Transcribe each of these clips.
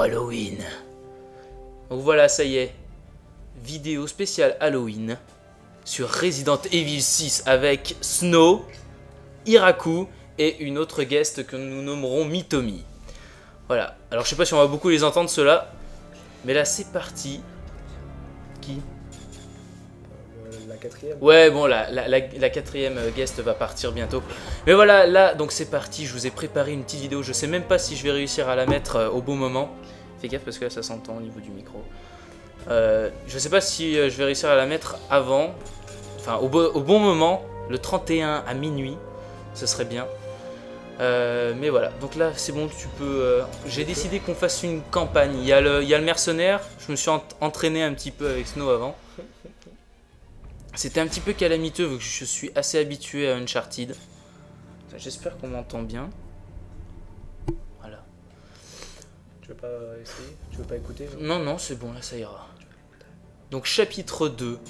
Halloween. Donc voilà, ça y est. Vidéo spéciale Halloween sur Resident Evil 6 avec Snow, Iraku et une autre guest que nous nommerons Mitomi. Voilà. Alors je sais pas si on va beaucoup les entendre ceux-là, mais là c'est parti. Qui? Ouais, bon, la, la, la- quatrième guest va partir bientôt. Mais voilà, là, donc c'est parti. Je vous ai préparé une petite vidéo. Je sais même pas si je vais réussir à la mettre euh, au bon moment. Fais gaffe parce que là, ça s'entend au niveau du micro. Euh, je sais pas si euh, je vais réussir à la mettre avant. Enfin, au, au bon moment, le 31 à minuit. Ce serait bien. Euh, mais voilà, donc là c'est bon, tu peux. euh, J'ai décidé qu'on fasse une campagne. Il y, a le, il y a le mercenaire, je me suis ent- entraîné un petit peu avec Snow avant. C'était un petit peu calamiteux vu que je suis assez habitué à Uncharted. J'espère qu'on m'entend bien. Voilà. Tu veux pas essayer? Tu veux pas écouter? Non, non, c'est bon, là ça ira. Donc chapitre 2.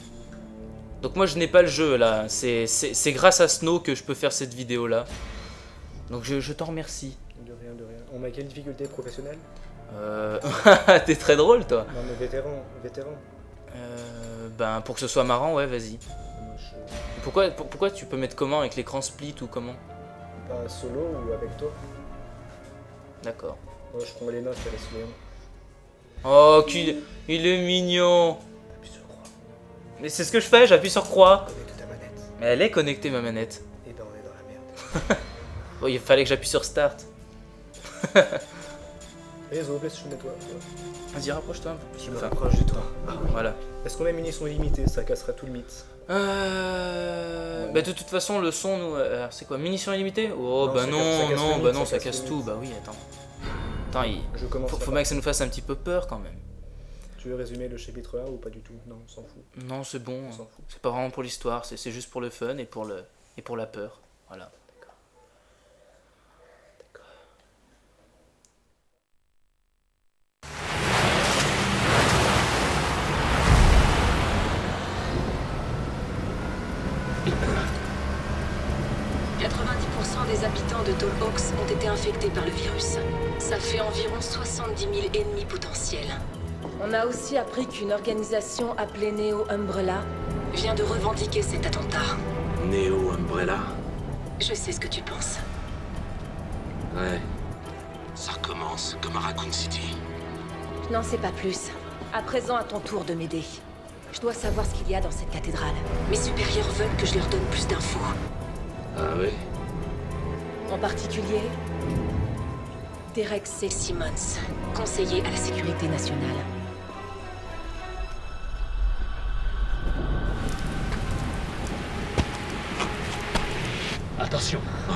Donc moi je n'ai pas le jeu là, c'est grâce à Snow que je peux faire cette vidéo là. Donc je, je t'en remercie. De rien, de rien. On met quelle difficulté? Professionnelle? Euh... T'es très drôle toi. Non mais vétéran, vétéran. Euh, ben pour que ce soit marrant, ouais, vas-y. Pourquoi, pour- pourquoi tu peux mettre comment avec l'écran split ou comment pas solo ou avec toi. D'accord. Moi je prends les notes, je laisse. Oh, qu'il il est mignon. Appuie sur croix. Mais c'est ce que je fais, j'appuie sur croix. Connecte ta manette. Mais elle est connectée ma manette. Et ben on est dans la merde. Bon, il fallait que j'appuie sur start. Si je nettoie. Vas-y, rapproche-toi un peu plus. Je me rapproche de toi. voilà. Est-ce qu'on a munitions illimitées Ça casserait tout le mythe. Euh... Bah de toute façon le son nous... euh, c'est quoi? Munitions illimitées? Oh Non, bah non, casse non, bah mythe, non, ça ça casse tout, bah oui, attends. Attends, il... Je commence. faut, bien que ça nous fasse un petit peu peur quand même. Tu veux résumer le chapitre 1 ou pas du tout? Non, on s'en fout. Non, c'est bon. On s'en fout. C'est pas vraiment pour l'histoire, c'est c'est juste pour le fun et pour, le... et pour la peur. Voilà. « de ont été infectés par le virus. Ça fait environ 70 000 ennemis potentiels. On a aussi appris qu'une organisation appelée Neo Umbrella vient de revendiquer cet attentat. Neo Umbrella? Je sais ce que tu penses. Ouais. Ça recommence comme à Raccoon City. Je n'en sais pas plus. À présent, à ton tour de m'aider. Je dois savoir ce qu'il y a dans cette cathédrale. Mes supérieurs veulent que je leur donne plus d'infos. Ah oui En particulier, Derek C. Simmons, conseiller à la sécurité nationale. Attention Euh,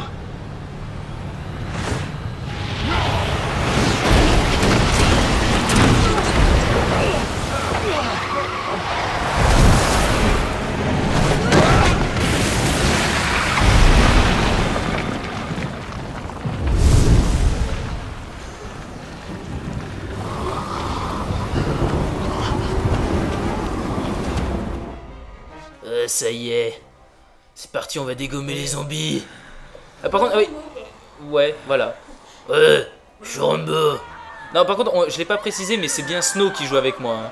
ça y est. C'est parti, on va dégommer les zombies. Ah, par contre, ah oui. Ouais, voilà. Ouais, je suis Rambo. Non, par contre, on- je l'ai pas précisé, mais c'est bien Snow qui joue avec moi. hein,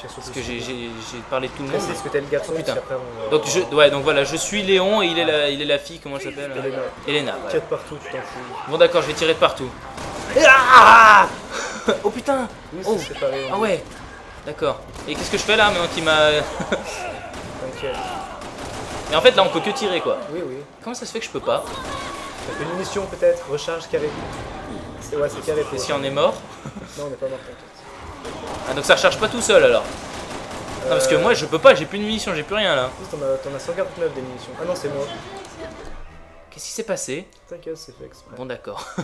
parce que ce j'ai que- parlé de tout le monde. Précise que t'es le garçon, Putain. puis après on. Donc, je, ouais, donc voilà, je suis Léon et il est la, il est la fille, comment elle s'appelle euh, Elena. Elena. Tire partout, tu t'en fous. Bon, d'accord, je vais tirer de partout. Ah oh putain Oui, Oh. c'est séparé. Ah ouais D'accord. Et qu'est-ce que je fais là, maintenant qui m'a. Et en fait, là, on peut que tirer quoi. Oui, oui. Comment ça se fait que je peux pas Ça fait une munition peut-être. Recharge carré. C'est ouais, c'est carré. Et si on est mort Non, on n'est pas mort, t'inquiète. Ah, donc ça recharge pas tout seul alors Non, parce que Euh, moi je peux pas, j'ai plus de munitions, j'ai plus rien là. T'en as, t'en as 149 des munitions. Ah non, c'est moi. Qu'est-ce qui s'est passé T'inquiète, c'est fait exprès. Bon, d'accord.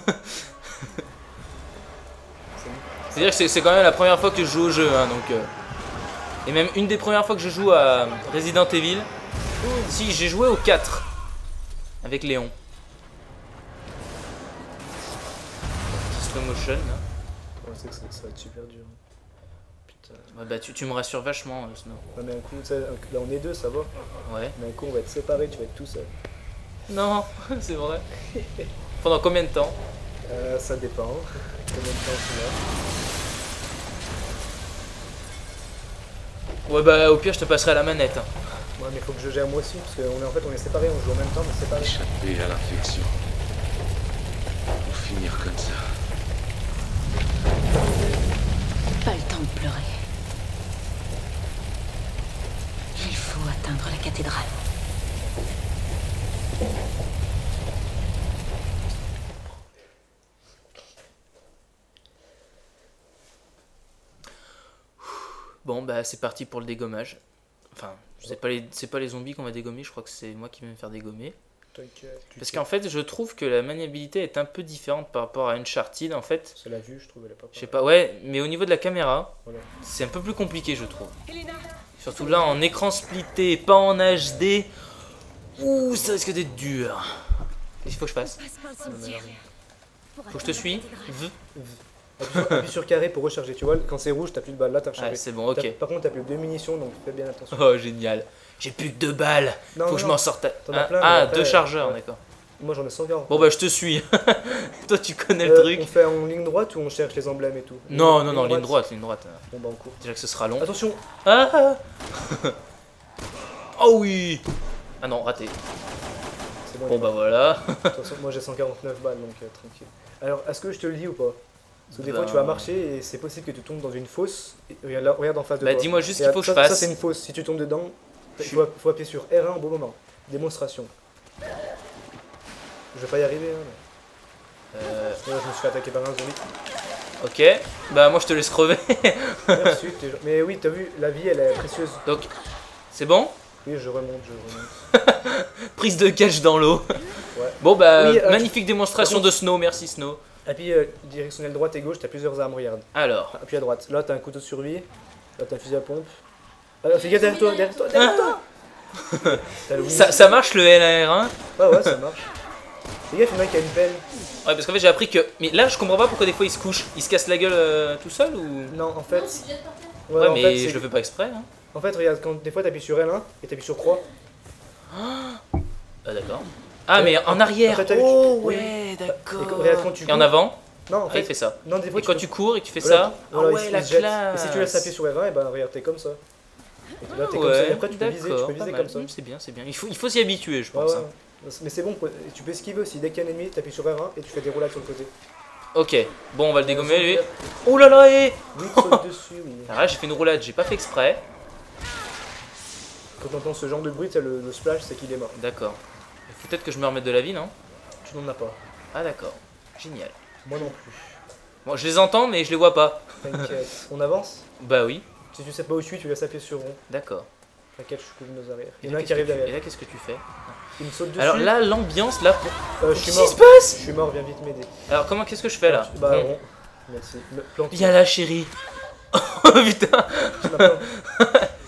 C'est-à-dire que c'est- c'est quand même la première fois que je joue au jeu, hein, donc. euh, Et même une des premières fois que je joue à Resident Evil. Si, j'ai joué au 4 avec Léon. Petit slow motion là. On sait que ça, ça va être super dur. Ouais, bah tu, tu me rassures vachement, euh, Snow. Ouais, mais un coup, là on est deux, ça va. Ouais. Mais un coup, on va être séparés, tu vas être tout seul. Non, c'est vrai. Pendant combien de temps? Euh, ça dépend. Combien de temps tu as Ouais, bah au pire, je te passerai la manette. hein. Ouais, mais faut que je gère moi aussi, parce qu'en est, en fait, on est séparés, on joue en même temps, mais séparés. Échapper à l'infection. Pour finir comme ça. Pas le temps de pleurer. Il faut atteindre la cathédrale. Bon, bah c'est parti pour le dégommage. Enfin, c'est pas les, c'est pas les zombies qu'on va dégommer, je crois que c'est moi qui vais me faire dégommer. Parce qu'en fait, je trouve que la maniabilité est un peu différente par rapport à Uncharted. En fait, C'est la vue, je trouve, elle est pas je sais pas, ouais, mais au niveau de la caméra, Voilà. c'est un peu plus compliqué, je trouve. Surtout là, en écran splitté, pas en HD. Ouh, ça risque d'être dur. Qu'est-ce qu'il faut que je fasse Faut que je te suis V. Appuie sur, carré pour recharger, tu vois, quand c'est rouge, t'as plus de balles, là t'as rechargé. Ouais, c'est bon, ok. Par contre, t'as plus que deux munitions, donc fais bien attention. Oh, génial. J'ai plus que deux balles. Non, Faut non, que je m'en sorte. as Ah, plein, ah, après, deux chargeurs, ouais. d'accord. Moi j'en ai 140. Bon, bah, je te suis. Toi, tu connais le Euh, truc. On fait en ligne droite ou on cherche les emblèmes et tout? Non, non, non, ligne droite, ligne droite. Bon bah on court. Déjà que ce sera long. Attention Ah Oh oui Ah non, raté. Bon. Bon bah voilà. De toute façon, moi j'ai 149 balles donc euh, tranquille. Alors, est-ce que je te le dis ou pas? Parce que des fois tu vas marcher et c'est possible que tu tombes dans une fosse. Et regarde, en face de Bah toi. dis-moi juste ce qu'il faut que je ça- Ça fasse. c'est une fosse. Si tu tombes dedans, il faut, faut appuyer sur R1 au bon moment. Démonstration. Je vais pas y arriver. Hein, mais- Euh, Ouais, je me suis fait attaquer par un zombie. ok. Bah moi je te laisse crever. Merci, Mais oui, t'as vu, la vie elle est précieuse. Donc, c'est bon? Oui, je remonte, je remonte. Prise de catch dans l'eau. Ouais. Bon bah, Oui, euh, magnifique démonstration de Snow, merci Snow. Appuie euh, directionnel droite et gauche, t'as plusieurs armes, regarde. Alors, Appuie à droite. Là, t'as un couteau de survie. Là, t'as un fusil à pompe. Ah, fais gaffe derrière toi, derrière toi, derrière toi T'as le ça, ça marche le LR1 Ouais, ouais, ça marche. Fais gaffe, il y en a qui a une pelle. Ouais, parce qu'en fait j'ai appris que. Mais là je comprends pas pourquoi des fois il se couche. Il se casse la gueule euh, tout seul ou? Non, en fait. Ouais, en mais fait, je le fais pas exprès. Hein. En fait, regarde, quand des fois t'appuies sur L1 et t'appuies sur croix. Ah d'accord. Ah mais en arrière. fait, oh ouais, d'accord. Et quand- regarde, quand tu Et en cours- avant. Non, en Ah, il fait. fait ça. Non, des fois Et quand peux- tu cours et que tu fais Voilà, ça. voilà, ah ouais, la classe. Et si tu laisses appuyer sur R1, et ben regarde, t'es comme ça. Et là, t'es Ah comme ça. Et après, tu peux viser, tu peux viser comme ça. C'est bien, c'est bien. Il faut, il faut s'y habituer, je pense. ouais. hein. Mais c'est bon, tu peux esquiver aussi. Dès qu'il y a un ennemi, t'appuies sur R1 et tu fais des roulades sur le côté. Ok, bon, on va le dégommer lui. Oh là là, Oui, saute dessus, oui. Alors là, j'ai fait une roulade, j'ai pas fait exprès. Quand t'entends ce genre de bruit, le, le splash, c'est qu'il est mort. D'accord. Il faut peut-être que je me remette de la vie, non? Tu n'en as pas. Ah d'accord. Génial. Moi non plus. Bon, je les entends, mais je les vois pas. T'inquiète. On avance? Bah oui, Si tu sais pas où je suis, tu laisses appuyer sur rond. d'accord. T'inquiète, je couvre nos arrières. Il y en a qui arrive derrière. Et là, qu'est-ce que tu fais? Il me saute dessus. Alors là, l'ambiance, là... pour- Euh, je suis Qu'est-ce mort. qui se passe? Je suis mort, viens vite m'aider. Alors, comment, qu'est-ce que je fais là? Bah, Bon. rond. Merci. Me- Plante. Viens là, chérie. Oh putain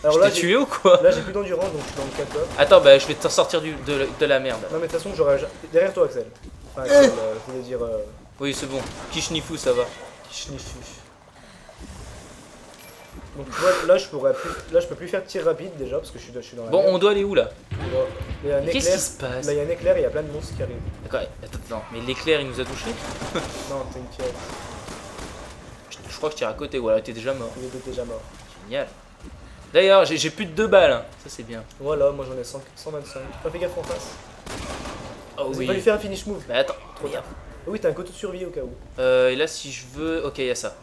Alors Je là, tué ou quoi? là, j'ai plus d'endurance, donc je suis dans le 4 Attends, bah je vais te sortir du, de, la- de la merde. Non, mais de toute façon, j'aurais. Derrière toi, Axel. Enfin, Axel, euh, je voulais dire. Euh, Oui, c'est bon. Kishnifou, ça va. Schnifu. Donc, tu vois, là, je pourrais plus. Là, je peux plus faire de tir rapide déjà, parce que je suis, je suis dans la. Bon, on doit aller où là? Tu vois, Il y a un Mais Qu'est-ce éclair. qui se passe? Là, il y a un éclair et il y a plein de monstres qui arrivent. D'accord, attends, attends, mais l'éclair il nous a touché Non, t'inquiète. je, je crois que je tire à côté, ou alors t'es déjà mort. Il est déjà mort. Génial. D'ailleurs, j'ai j'ai plus de deux balles, hein. ça c'est bien. Voilà, moi j'en ai 100 125. Ah, fais gaffe en face. Oh oui. va lui faire un finish move. Mais attends, Trop tard. Ah oui, t'as un couteau de survie au cas où. Euh, et là, si je veux. Ok, il y a ça.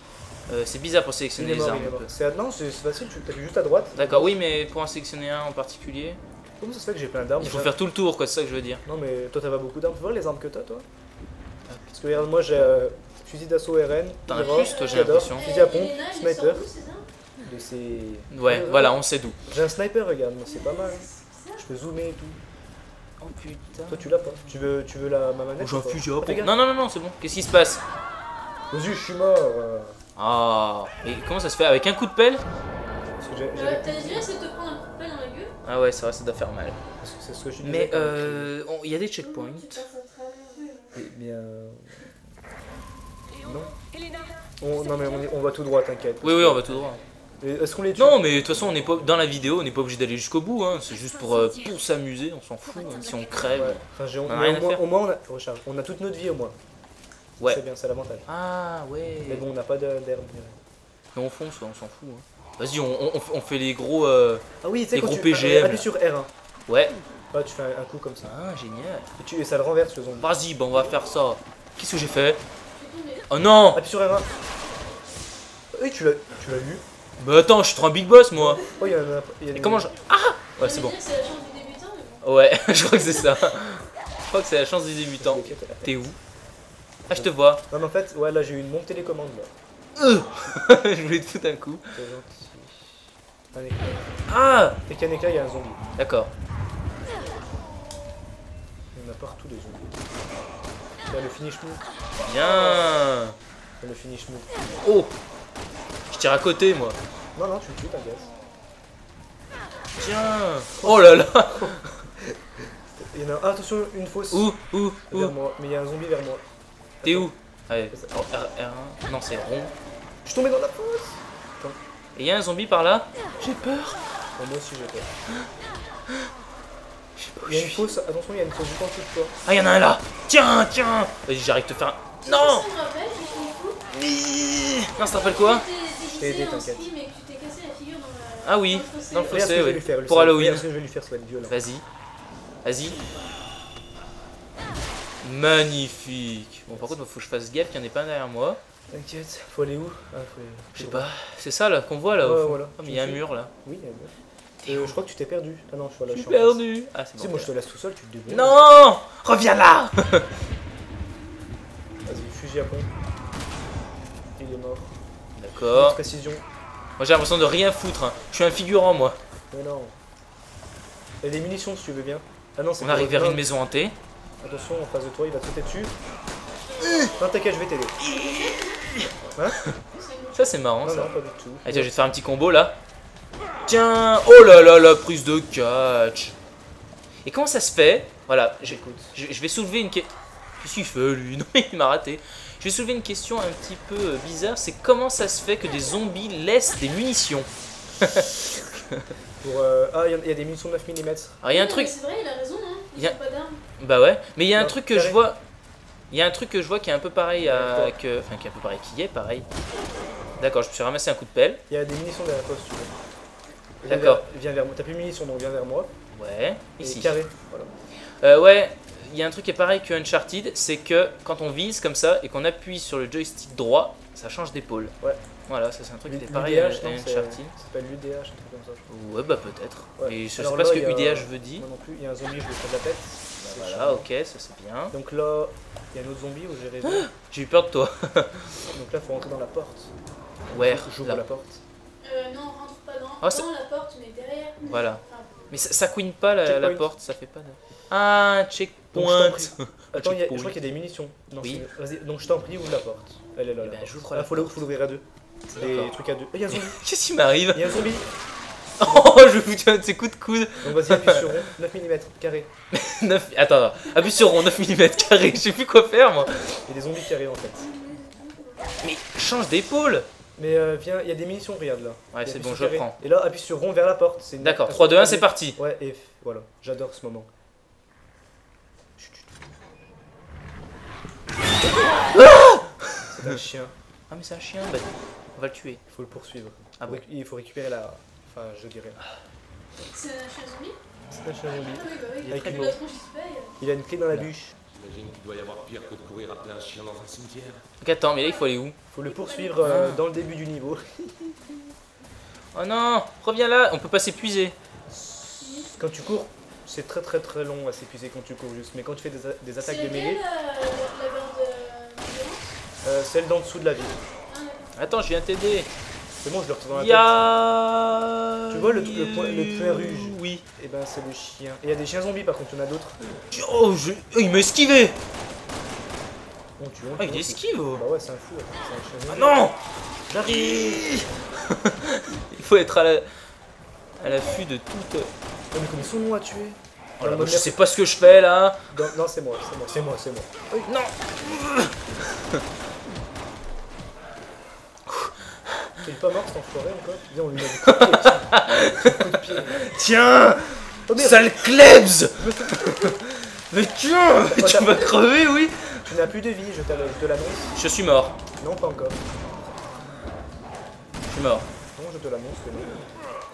Euh, c'est bizarre pour sélectionner les armes. peu. C'est non, c'est facile, tu t'appuies juste à droite. D'accord, oui, mais pour en sélectionner un en particulier, Comment ça se fait que j'ai plein d'armes il faut faire tout le tour, quoi, c'est ça que je veux dire. Non, mais toi, t'as pas beaucoup d'armes. Faut voir les armes que t'as, toi Parce que regarde, moi j'ai euh, fusil d'assaut RN. T'as un Ira, plus, toi, j'ai l'impression. Fusil à pompe, sniper. De ces... Ouais, Ouais, voilà, on sait d'où. J'ai un sniper, regarde, moi c'est pas mal. Je peux zoomer et tout. Oh putain. Toi, tu l'as pas. Tu veux, tu veux la, ma manette Oh, j'ai gaffe. Non, non, non, non, c'est bon. Qu'est-ce qui se passe Vas-y, je suis mort. euh, Ah, et comment ça se fait Avec un coup de pelle Euh, T'as déjà essayé de te prendre un coup de pelle dans la gueule Ah ouais, c'est vrai, ça doit faire mal. parce que C'est ce que je disais. Mais euh, il y a des checkpoints. Mais, mais, euh, Non. On, non, mais on va tout droit, t'inquiète. Oui, oui, on va tout droit. Est-ce qu'on les tue Non, mais de toute façon, on est pas dans la vidéo, on n'est pas obligé d'aller jusqu'au bout. Hein. C'est juste pour, euh, pour s'amuser, on s'en fout. hein. Si on crève. Ouais. Enfin, j'ai- On a au, moins, faire. au moins, on a... Recharge. On a toute notre vie au moins. Ouais. C'est bien, c'est l'avantage. Ah ouais. Mais bon, on n'a pas de- d'herbe. Mais on fonce, ouais, on s'en fout. hein. Vas-y, on, on- on fait les gros. euh, Ah oui, tu sais, Les quand gros tu PGM, appuies là. sur R1. Ouais. Ouais, tu fais un, un coup comme ça. Ah, génial. Et, tu, et ça le renverse le zombie. Vas-y, bah on va faire ça. Qu'est-ce que j'ai fait? Oh non Appuie sur R1. Oui, tu l'as tu l'as eu. Bah attends, je suis trop un big boss moi. Oh, y a. il y a Et des- comment je. Ah Ouais, c'est bon. dire que C'est la chance du débutant, mais bon. Ouais, je crois que c'est ça. Je crois que c'est la chance la tête. T'es où? Ah, je te vois. Non, mais en fait, ouais, là j'ai eu une monte télécommande là. je voulais te foutre un coup. Un. Ah Dès qu'il y a un éclat, il y a un zombie. D'accord. Il y en a partout des zombies. Il y a le finish move. Bien. Il y a le finish move. Oh tire à côté moi. Non, non, tu le tues, t'inquiète. Tiens Oh là là Il y en a un, attention, une fausse. Où Où Vers Où moi. Mais il y a un zombie vers moi. T'es où? Allez. Oh, R, R1. Non, c'est rond. Je suis tombé dans la fosse. Et y a un zombie par là? J'ai peur. Moi aussi j'ai peur. Il y a une fausse, attention, il y a une fausse juste en dessous de toi. Ah, y'en a un là Tiens, tiens Vas-y, j'arrive de te faire un. Non. Non, ça t'appelle quoi? T'inquiète. Ah oui, fossé. dans le fossé, ouais. Pour Halloween. Regarde ce que je vais lui faire, ça va être violent. Vas-y. Vas-y. Magnifique. Bon, par contre, faut que je fasse gaffe qu'il n'y en ait pas derrière moi. T'inquiète, faut aller où? Ah, faut aller- Je sais pas. C'est ça là qu'on voit là. au Ouais, fond. voilà. Ah, mais il y a un mur là. Oui, il y a une meuf. Euh, je crois que tu t'es perdu. Ah non, je suis là. Je je suis perdu. Ah, c'est Si, bon. moi je te laisse tout seul, tu te débrouilles. Non Reviens là Vas-y, fusil à pompe. Il est mort. D'accord. Précision. Moi j'ai l'impression de rien foutre. hein. Je suis un figurant moi. Mais non. Il y a des munitions si tu veux bien. Ah non, c'est On arrive vers une maison hantée. Attention, en face de toi, il va te sauter dessus. Non, t'inquiète, je vais t'aider. Ça c'est marrant Non, ça. non, pas du tout. Allez, tiens, je vais te faire un petit combo là. Tiens Oh là là, la prise de catch Et comment ça se fait? Voilà, j'ai- J'écoute. je, je vais soulever une. Qu'est-ce qu'il fait lui? Non, il m'a raté. Je vais soulever une question un petit peu euh, bizarre c'est comment ça se fait que des zombies laissent des munitions? Pour, euh, Ah, il y, a- il y a des munitions de 9 mm. Alors il y a un truc. C'est vrai, il a raison, hein. Il y a- a pas d'armes. Bah ouais, mais il y a un Non, truc que je vois. Il y a un truc que je vois qui est un peu pareil à. D'accord. Que... Enfin, qui est un peu pareil, qui est pareil. D'accord, je me suis ramassé un coup de pelle. Il y a des munitions derrière toi si tu veux. D'accord. Viens vers moi. T'as plus de munitions donc viens vers moi. Ouais, Et ici. carré. Voilà. Euh, ouais, il y a un truc qui est pareil que Uncharted, c'est que quand on vise comme ça et qu'on appuie sur le joystick droit, ça change d'épaule. Ouais. Voilà, ça c'est un truc qui est pareil à, c'est- Uncharted. Ça s'appelle l'UDH, un truc comme ça. Ouais, bah peut-être. Ouais. Et je sais Alors pas là, ce que UDH veut dire. Moi non plus, il y a un zombie, je lui fais de la tête. C'est Voilà, chiant. ok, ça c'est bien. Donc là, il y a un autre zombie où j'ai rêvé. J'ai eu peur de toi. Donc là, faut rentrer dans la porte. Ouais, J'ouvre la porte. Euh, non, rentre pas dans, Ah, c'est- dans la porte, mais derrière. Voilà. Enfin, Mais ça, ça couine pas la, porte, ça fait pas de. Ah, Donc, je prie. Attends, il y a- je crois qu'il y a des munitions. Non, Oui. donc je t'en prie, ouvre la porte. Elle est là. Eh la ben, porte. j'ouvre Ah, la faut l'ouvrir- à deux. Des trucs à deux. Ah, il y a un zombie. Qu'est-ce qui m'arrive Il y a un zombie. Oh, je vais foutre un de ces coups de coude. Donc vas-y, appuie sur rond. 9 mm, carré. 9... Attends, attends. appuie sur rond, 9 mm carré. Je sais plus quoi faire moi. Il y a des zombies carrés en fait. Mais change d'épaule. Mais euh, viens, il y a des munitions, regarde là. Ouais, c'est bon, je carrées. prends. Et là, appuie sur rond vers la porte. une- D'accord, un 3, 2, 1, truc c'est parti. Ouais, et voilà, j'adore ce moment. C'est un chien, Ah, mais c'est un chien, bah, on va le tuer. il faut le poursuivre. Ah bon Il faut récupérer la. Enfin, je dirais. C'est un chien zombie C'est un chien Ah zombie. oui, bah oui. Avec une il a une clé dans la bûche. J'imagine qu'il doit y avoir pire que de courir après un chien dans un cimetière. Donc attends, mais là il faut aller où? Faut le poursuivre euh, Ah. dans le début du niveau. Oh non, reviens là, on peut pas s'épuiser. Quand tu cours, c'est très très très long à s'épuiser quand tu cours juste. Mais quand tu fais des, attaques de mêlée, euh, la violence euh, celle d'en dessous de la ville. Attends, je viens t'aider. C'est bon, je le retire dans la tête. Tu vois le- le point- le point rouge Oui. Et ben c'est le chien. Et il y a des chiens zombies par contre, il y en a d'autres. Oh, je... oh, il m'a esquivé. On tue, on Ah, il esquive. Bah ouais, c'est un fou. un Ah chien non J'arrive Il faut être à la... à l'affût de toute... Ouais, mais comme ils sont longs à tuer. Oh là, moi, je sais pas ce que je fais là. Dans- Non, c'est moi, c'est moi, c'est moi, c'est moi. Non Quel pas mort cet enfoiré encore Viens, on lui met des coups de pied. tiens. Coup de pied. Tiens Oh merde, Sale klebs Mais tiens Tu vas crever, oui tu n'as plus de vie, je te je te l'annonce. Je suis mort. Non, pas encore. Je suis mort. Non, je te l'annonce que non.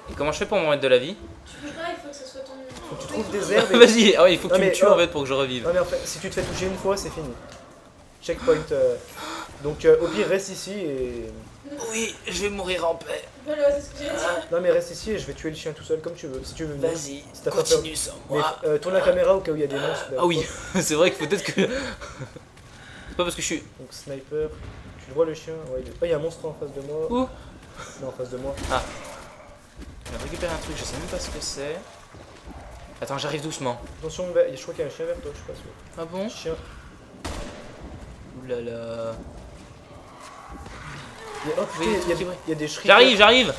Et comment je fais pour me remettre de la vie Tu peux pas, il faut que ça soit ton. Faut que tu trouves des herbes et... Vas-y, ah ouais, il faut que Non, tu me tues oh. en fait pour que je revive. Non mais en fait, si tu te fais toucher une fois, c'est fini. Checkpoint. euh, Donc euh, au pire, reste ici et... Oui, je vais mourir en paix. Voilà, c'est ce que j'allais dire. Non mais reste ici et je vais tuer le chien tout seul comme tu veux, si tu veux venir. Vas-y, Si continue sans Mais euh, tourne la caméra au cas où il y a des monstres. Ah oui, c'est vrai que peut-être que... C'est pas parce que je suis... Donc sniper, tu le vois le chien Ouais, il est- oh, il y a un monstre en face de moi. Où? Non, en face de moi. Je vais récupérer un truc, je sais même pas ce que c'est. Attends, j'arrive doucement. Attention, je crois qu'il y a un chien vers toi, je suis pas sûr. Ah bon? Chien. Là là... Oh, putain, il y y, a- des shriekers. J'arrive, j'arrive Ça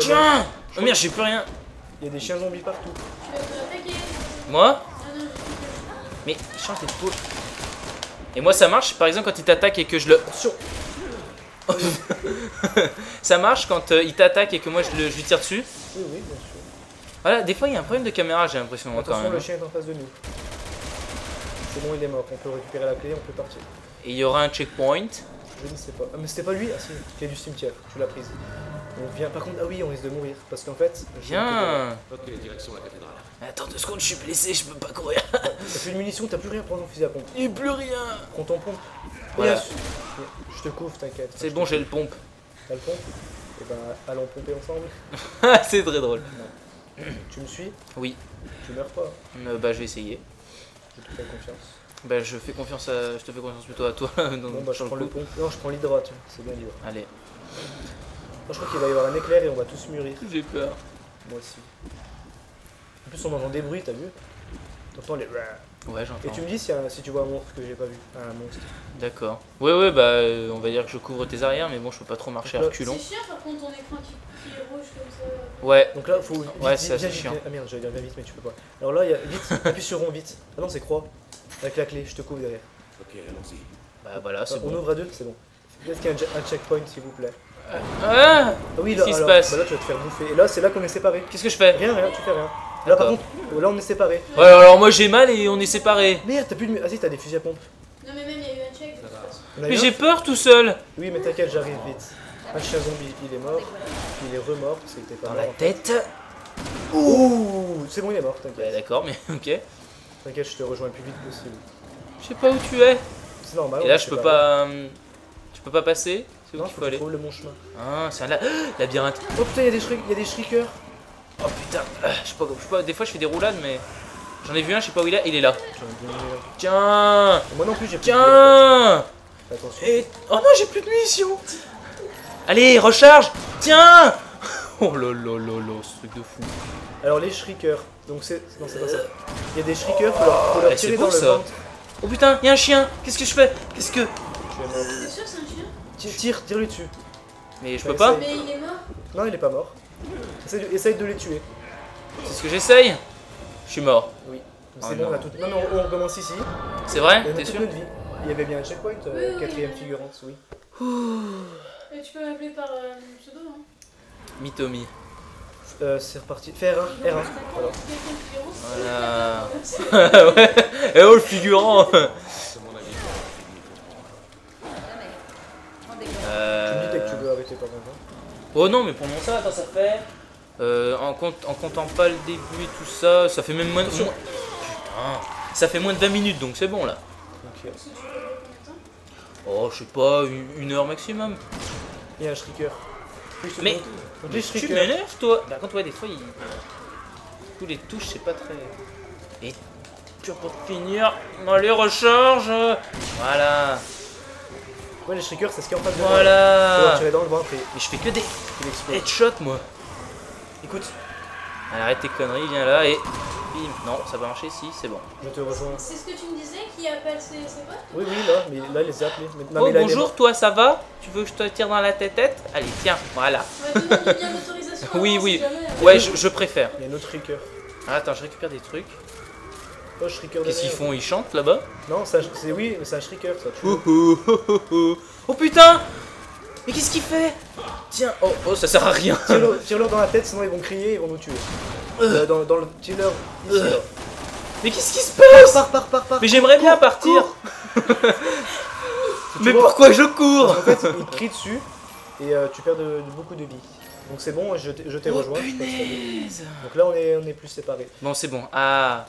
Tiens Oh merde, j'ai plus rien Il y a des chiens zombies partout. Moi Mais change tes peaux. Et moi ça marche, par exemple quand il t'attaque et que je le... Attention Ça marche quand euh, il t'attaque et que moi je, le- je lui tire dessus. Oui, oui, bien sûr. Voilà, des fois il y a un problème de caméra j'ai l'impression Attention, même. le chien est en face de nous. C'est bon, il est mort. On peut récupérer la clé, on peut partir. Et il y aura un checkpoint. Je ne sais pas. Ah, mais c'était pas lui? Ah si, clé du cimetière, tu l'as prise. On vient, par contre, ah oui, on risque de mourir. Parce qu'en fait. Viens Ok, direction la cathédrale. Attends deux secondes, je suis blessé, je peux pas courir. T'as plus de munitions, t'as plus rien, prends ton fusil à pompe. Et plus rien Prends ton pompe. Voilà. Yes. Je te couvre, t'inquiète. C'est bon, j'ai le pompe. T'as le pompe? Et ben, allons pomper ensemble. C'est très drôle. Tu me suis? Oui, Tu meurs pas. Euh, bah je vais essayer. Je te fais confiance. Bah je fais confiance à... Je te fais confiance plutôt à toi. donc, Bon, bah, je prends le coup. pompe. Non, je prends l'hydra, tiens. C'est bien l'hydra. Allez, Moi, je crois qu'il va y avoir un éclair et on va tous mûrir. j'ai peur. Moi aussi. En plus, on entend des bruits, t'as vu? T'entends les. Ouais, Et j'entends. tu me dis si, un- si tu vois un monstre que j'ai pas vu. Un monstre. D'accord. Ouais, ouais, bah euh, on va dire que je couvre tes arrières, mais bon, je peux pas trop marcher à reculons. C'est chiant par contre ton écran qui, qui est rouge comme ça. Ouais, Donc là, faut. Vite, Ouais, c'est vite, chiant. Ah merde, j'allais dire viens vite, mais tu peux pas. Alors là, il y a. Vite, appuie sur rond, vite. Ah non, c'est croix. Avec la clé, je te couvre derrière. Ok, allons-y. bah voilà, c'est Ah, on bon. ouvre à deux, c'est bon. Est-ce qu'il y a un, checkpoint, s'il vous plaît? Ah Ah oui, Qu'est-ce là, qui se alors, passe? bah là, tu vas te faire bouffer. Et là, c'est là qu'on est séparés. Qu'est-ce que je fais? Rien, rien, tu fais rien. Là, par contre, là, on est séparés. Ouais, alors moi j'ai mal et on est séparés. Merde, t'as plus de. Ah si, t'as des fusils à pompe. Non mais même il y a eu un check Mais j'ai peur tout seul. Oui, mais t'inquiète, j'arrive vite. Un chien zombie, il est mort. Il est remort parce qu'il était pas Dans mort. la en fait. tête. Ouh, c'est bon, il est mort, Ouais, t'inquiète. d'accord, mais ok. T'inquiète, je te rejoins le plus vite possible. Je sais pas où tu es. C'est normal. Et là je peux séparés. pas. euh, Tu peux pas passer? C'est où Non, qu'il faut aller? le bon chemin. Ah, c'est un la- labyrinthe. Oh putain, il y a des y a des shriekers. Oh putain, ah, je sais pas, je sais pas, des fois je fais des roulades, mais. J'en ai vu un, je sais pas où il est, il est là. Bien. Tiens Moi non plus, j'ai plus de Tiens en fait. Attention. Et... Oh non, j'ai plus de munitions Allez, recharge Tiens Oh là là là là, ce truc de fou. Alors, les shriekers. Donc, c'est. Non, c'est pas ça. Il y a des shriekers, faut leur, faut leur Eh, c'est tirer beau, dans le ventre. Oh putain, y a un chien Qu'est-ce que je fais? Qu'est-ce que... Tu es mort. T'es sûr que c'est un chien Tire, tire, tire-lui dessus. Mais je Ouais, peux pas c'est- Mais il est mort? Non, il est pas mort. Essaye de, essaye de les tuer. C'est ce que j'essaye? Je suis mort. Oui. Oh C'est bon, non. on a tout. Non, mais on, on recommence ici. C'est vrai? Il T'es sûr? vie. Il y avait bien un checkpoint, euh, Oui, quatrième oui. figurante, oui. Et tu peux m'appeler par euh, pseudo hein? Mitomi. Euh, c'est reparti. Fais R1, R1. Voilà. Voilà. ouais Eh oh le figurant C'est mon avis. Tu me dis Euh... que tu veux arrêter par contre. hein. Oh non, mais pour mon ça, attends, ça fait. Euh, en, compte, en comptant pas le début et tout ça, ça fait même moins de. Putain, ça fait moins de 20 minutes donc c'est bon là. Oh, je sais pas, une, une heure maximum. Il y a un shrieker. Mais- Tu m'énerves toi Bah, quand ouais, des fois, il. Tous les touches, c'est pas très. Et. Puis pour finir, allez, recharge Voilà Ouais, les shriekers, c'est ce qui est en face de Voilà tirer dans le ventre et Mais je fais que des headshots moi Écoute, Allez, arrête tes conneries, viens là et. Bim. Non, ça va marcher si, c'est bon. je te rejoins. C'est ce que tu me disais qui appelle ses, ses potes? Oui, oui, là, mais là, il les a appelés. Mais- non, Oh mais là, il est bonjour, mort. toi ça va? Tu veux que je te tire dans la tête tête Allez, tiens, voilà. Bien l'autorisation. Oui, avant, oui. si jamais, euh, Ouais, je, je préfère. Il y a un autre shrieker. Ah, attends, je récupère des trucs. Oh, shrieker Qu'est-ce qu'ils font? Ils chantent là-bas? Non, c'est oui, mais c'est un shrieker, ça. Tu oh, oh, oh, oh, oh. Oh, putain Mais qu'est-ce qu'il fait? Tiens, oh, oh, ça sert à rien. Tire-leur tire-leur dans la tête, sinon ils vont crier, ils vont nous tuer. Euh, dans, dans le. Là. Mais qu'est-ce qui se passe? Mais j'aimerais bien partir. Mais vois, pourquoi je cours? En fait, ils te crient dessus et euh, tu perds de, de beaucoup de vie. Donc c'est bon, je t'ai Oh rejoint. pas punaise. Donc là, on est, on est plus séparés. Bon, c'est bon. Ah,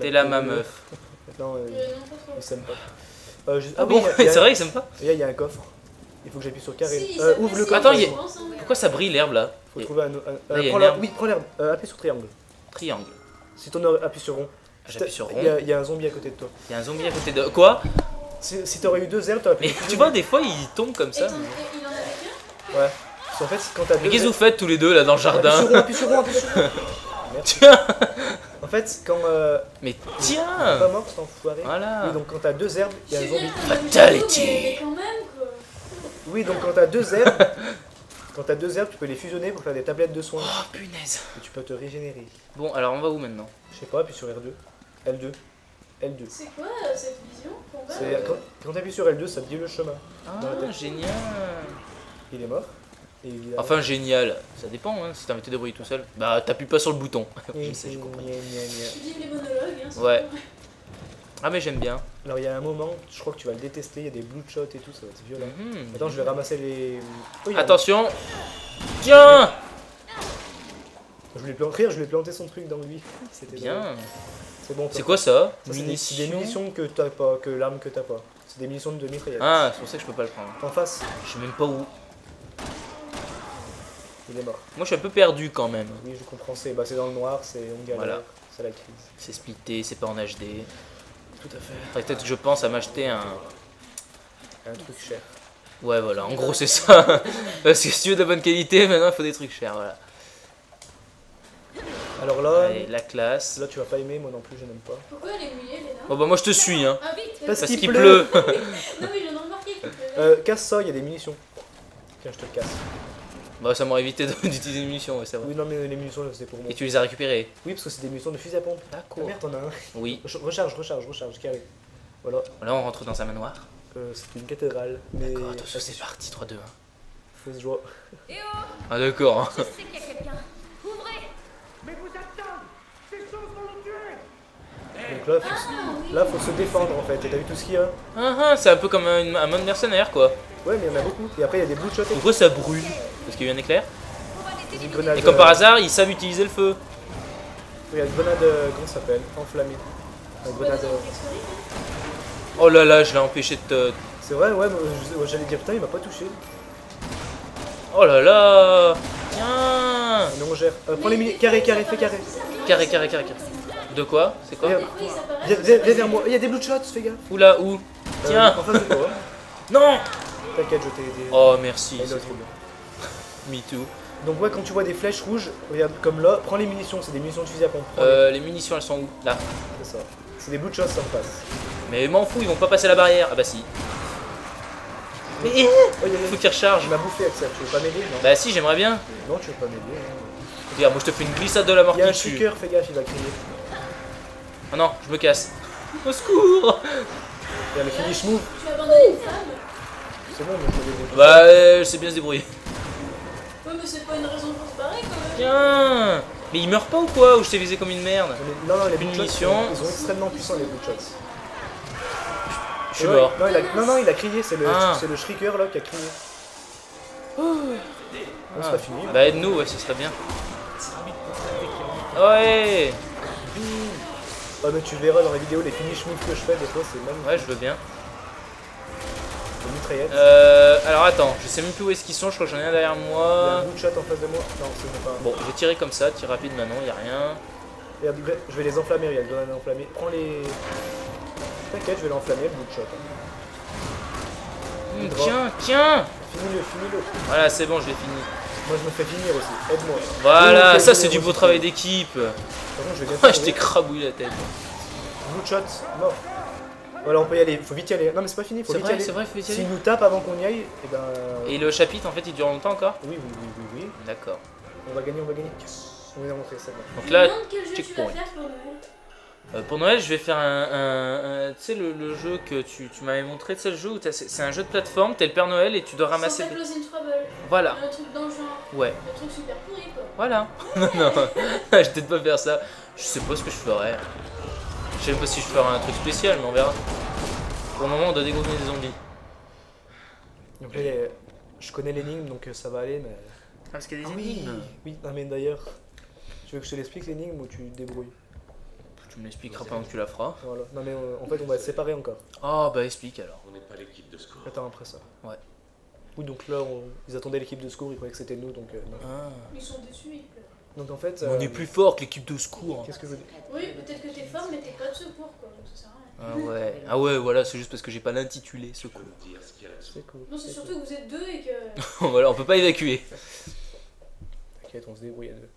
t'es là, ma meuf. Maintenant, euh, Euh, non, pas pas. Euh, Ah oui, bon, il il c'est vrai, pas Il y, a- il y a un coffre. Il faut que j'appuie sur carré. Si, Euh, ouvre le coffre. Attends, y a-. Pourquoi ça brille l'herbe là Faut Et- trouver un. un- Là, euh, prends la-. Oui, prends l'herbe. Euh, appuie sur triangle. Triangle. Si ton appuie sur rond. Ah, J'appuie sur rond. Il y, a, il y a un zombie à côté de toi. Il y a un zombie à côté de. Quoi Si, si t'aurais eu deux herbes, t'aurais pu. Mais tu vois, des fois, il tombe comme ça. en qu'un Ouais. Parce qu'en fait, quand t'as deux. Mais qu'est-ce que vous faites tous les deux là dans le jardin Appuie sur rond, appuie sur rond, appuie sur rond. Merde. Tiens En fait, quand. Euh, Mais pas tiens mort, cet enfoiré. Voilà Oui, donc quand t'as deux herbes, il y a un zombie. Fatality. mais- mais quand même, quoi. Oui, donc quand t'as deux herbes. Quand t'as deux herbes, tu peux les fusionner pour faire des tablettes de soins. Oh punaise Et tu peux te régénérer. Bon, alors on va où maintenant? Je sais pas, appuie sur R2. L2. L2. C'est quoi euh, cette vision C'est- Quand, quand t'appuies sur L2, ça te dit le chemin. Dans la Ah, tête. génial Il est mort. Et il a- Enfin, génial. Ça dépend, hein, si t'as envie de te débrouiller tout seul. Bah, t'appuies pas sur le bouton. Je sais, gna, gna. Vive les monologues, hein, Ouais. Ah, mais j'aime bien. Alors il y a un moment, je crois que tu vas le détester, il y a des blue shots et tout, ça va être violent. Mhm. Attends, je vais ramasser les. Oh, un- Attention Tiens Je voulais planter, je voulais planter son truc dans lui. C'était. Bien. C'est bon. C'est quoi ça Ça, c'est des, Munitions que t'as pas, que l'arme que t'as pas. C'est des munitions de mitraillette. Ah, c'est pour ça que je peux pas le prendre. En face, Je sais même pas où. il est mort. Moi, je suis un peu perdu quand même. Oui, je comprends, c'est bah, c'est dans le noir, c'est on galère, Voilà. c'est la crise. C'est splitté, c'est pas en HD. Tout à fait. Peut-être que je pense à m'acheter un. Un truc cher. Ouais, voilà, en gros, c'est ça. Parce que si tu veux de la bonne qualité, maintenant, il faut des trucs chers, voilà. Alors là, Allez, la classe. là tu vas pas aimer, moi non plus je n'aime pas. Pourquoi elle est mouillée, Léna Bon, bah, moi, je te suis, hein. Ah, vite Parce Parce qu'il pleut. pleut. Non, mais j'en ai remarqué qu'il pleuvait. Euh, casse ça, il y a des munitions. Tiens, je te le casse. Bah, ça m'aurait évité de- d'utiliser une munition, ouais, c'est vrai. Oui, non, mais les munitions, c'est pour moi. Et tu les as récupérées Oui, parce que c'est des munitions de fusil à pompe. Ah, D'accord. merde, t'en as un. Oui. Re- Recharge, recharge, recharge, carré. Voilà, Là, on rentre dans un manoir. euh, c'est une cathédrale. Mais D'accord, attention, c'est parti, 3, 2, 1. fausse joie. Ah, d'accord. hein. Je sais qu'il y a quelqu'un. Ouvrez Donc là, faut, se- là, faut se défendre en fait. Et t'as vu tout ce qu'il y a? Ah, ah, c'est un peu comme un, un mode mercenaire, quoi. Ouais, mais il y en a beaucoup. Et après, il y a des blue shots et Pourquoi ça brûle Parce qu'il y a eu un éclair des grenades. Et comme par euh, hasard, ils savent utiliser le feu. Il y a une grenade, euh, comment ça s'appelle? Enflammée. Une grenade. euh, explosives, Oh là là, je l'ai empêché de te. C'est vrai, ouais, j'allais dire putain, il m'a pas touché. Oh là là Tiens Non, on gère. Euh, prends les mini. Carré, carré, fais carré. Carré, carré, carré, carré. De quoi? C'est quoi? Viens, vers moi. Il y a des blue shots, fais gaffe. Oula, où? Euh, Tiens En face de toi. Non T'inquiète, je t'ai aidé. Oh merci, Me too. Donc ouais, quand tu vois des flèches rouges, regarde comme là, prends les munitions, c'est des munitions de fusil à pompe. Euh, les munitions, elles sont où? Là. C'est ça. C'est des blue shots, ça me passe. Mais m'en fous, ils vont pas passer la barrière. Ah bah si. Mais Oh, il y a- faut qu'ils rechargent. Il m'a bouffé avec ça, tu veux pas m'aider Non, Bah si, j'aimerais bien. non tu veux pas m'aider. hein. Regarde, moi je te fais une glissade de la mort Il y a un tue. fais gaffe, il va crier. Ah non, je me casse. Au secours y a le finish move. Tu as abandonné une femme C'est bon, mais je. Bah, euh, je sais bien se débrouiller. Ouais, mais c'est pas une raison pour se barrer quand même. Tiens Mais il meurt pas ou quoi Ou je t'ai visé comme une merde Non, non, les Une munition. ils sont extrêmement puissants, les blue shots. Je suis mort. Non, il a, non, non, il a crié, c'est le, Ah. c'est le shrieker là qui a crié. On Ah. sera fini. Bah aide-nous, ouais, ce serait bien. Ouais Ah, mais tu verras dans la vidéo les finish moves que je fais, des fois c'est même Ouais, je veux bien. Mitraillette. Euh, alors attends, je sais même plus où est-ce qu'ils sont, je crois que j'en ai un derrière Il y a moi. blue shot en face de moi. Non, ce n'est pas. Bon, je vais tirer comme ça, tir rapide maintenant, y a rien. Regarde, je vais les enflammer, regarde, grenade enflammée. Prends les. T'inquiète, je vais l'enflammer, le blue shot. Hum, Droit. tiens, tiens Finis-le, finis-le. Voilà, c'est bon, je l'ai fini. Moi je me fais finir aussi, aide-moi. Voilà, Oh, ça c'est du beau travail d'équipe. Par contre, je vais bien je t'ai crabouillé la tête. Blue shot, mort. Voilà, on peut y aller, faut vite y aller. Non, mais c'est pas fini, faut C'est vite y vrai, aller. c'est vrai, faut y S'il nous tape avant qu'on y aille, et ben. Et le chapitre en fait il dure longtemps encore? Oui, oui, oui, oui, oui. D'accord. On va gagner, on va gagner. On est rentré, c'est bon. Donc là, me demande quel jeu tu vas checkpoint. faire pour Noël. Euh, pour Noël, je vais faire un. un- un- tu sais, le, le jeu que tu, tu m'avais montré, tu sais, le jeu où t'as- c'est c'est un jeu de plateforme, t'es le Père Noël et tu dois ramasser. Santa des- Claus in Trouble. Voilà, Un truc dans le genre. ouais, Un truc super pourri quoi. voilà. non, non, je vais peut-être pas faire ça. Je sais pas ce que je ferais. Je sais même pas si je ferais un truc spécial, mais on verra. Pour le moment, on doit dégonfler des zombies. Donc là, il y a- je connais l'énigme, donc euh, ça va aller, mais. Ah, parce qu'il y a Ah oui, oui, non, mais d'ailleurs, tu veux que je te l'explique l'énigme ou tu te débrouilles? Tu me l'expliqueras pendant que tu la feras. Voilà. Non, mais euh, en fait, on va être séparer encore. Oh, bah explique alors. On n'est pas l'équipe de secours. Attends, après ça. Ouais. Oui, donc là, on- ils attendaient l'équipe de secours, ils croyaient que c'était nous, donc euh, non. Ah. Ils sont déçus, ils pleurent. Donc en fait. On euh, est plus fort que l'équipe de secours. Qu'est-ce que vous Oui, peut-être que t'es fort, mais t'es pas de secours quoi. Donc ça sert à rien. Ah ouais, ah ouais, voilà, c'est juste parce que j'ai pas l'intitulé Tu secours. peux me dire ce qu'il y a là-dessous C'est cool. Non, c'est surtout que vous êtes deux et que. voilà, on peut pas évacuer. T'inquiète, on se débrouille à deux.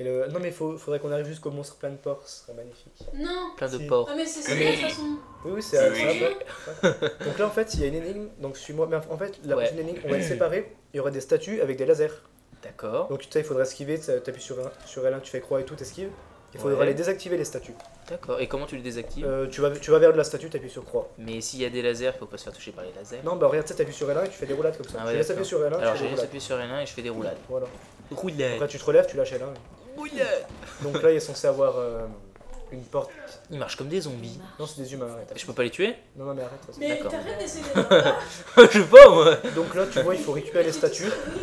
Et le... Non, mais faut, faudrait qu'on arrive jusqu'au monstre plein de porcs, ce serait magnifique. Non Plein de Si. porcs. Ah, mais c'est ça de toute façon. Oui, oui, c'est. Donc là, en fait, il y a une énigme, donc suis-moi. Mais en fait, la Ouais. prochaine énigme, on va être séparer. Il y aura des statues avec des lasers. D'accord, Donc tu sais, il faudra esquiver, tu appuies sur, sur L1, tu fais croix et tout, t'esquives. Il faudra Ouais. les désactiver, les statues. d'accord. Et comment tu les désactives Euh, tu, vas, tu vas vers de la statue, t'appuies sur croix. Mais s'il y a des lasers, faut pas se faire toucher par les lasers. Non, bah regarde, tu sais, t'appuies sur L1 et tu fais des roulades comme ça. Ah tu ouais, laisses appuyer sur L1, Alors tu j'ai fais des juste roulades. appuyé sur L1 et je fais des roulades. Voilà. Roulades. Après, tu te relèves, tu lâches L1. Roulades. Donc là, il est censé avoir euh, une porte. Ils marchent comme des zombies. Non, c'est des humains, arrête. Je peux pas les tuer? Non, non, mais arrête. ça, c'est- Mais t'arrêtes d'essayer. Je sais pas moi. Donc là, tu vois, il faut récupérer les statues.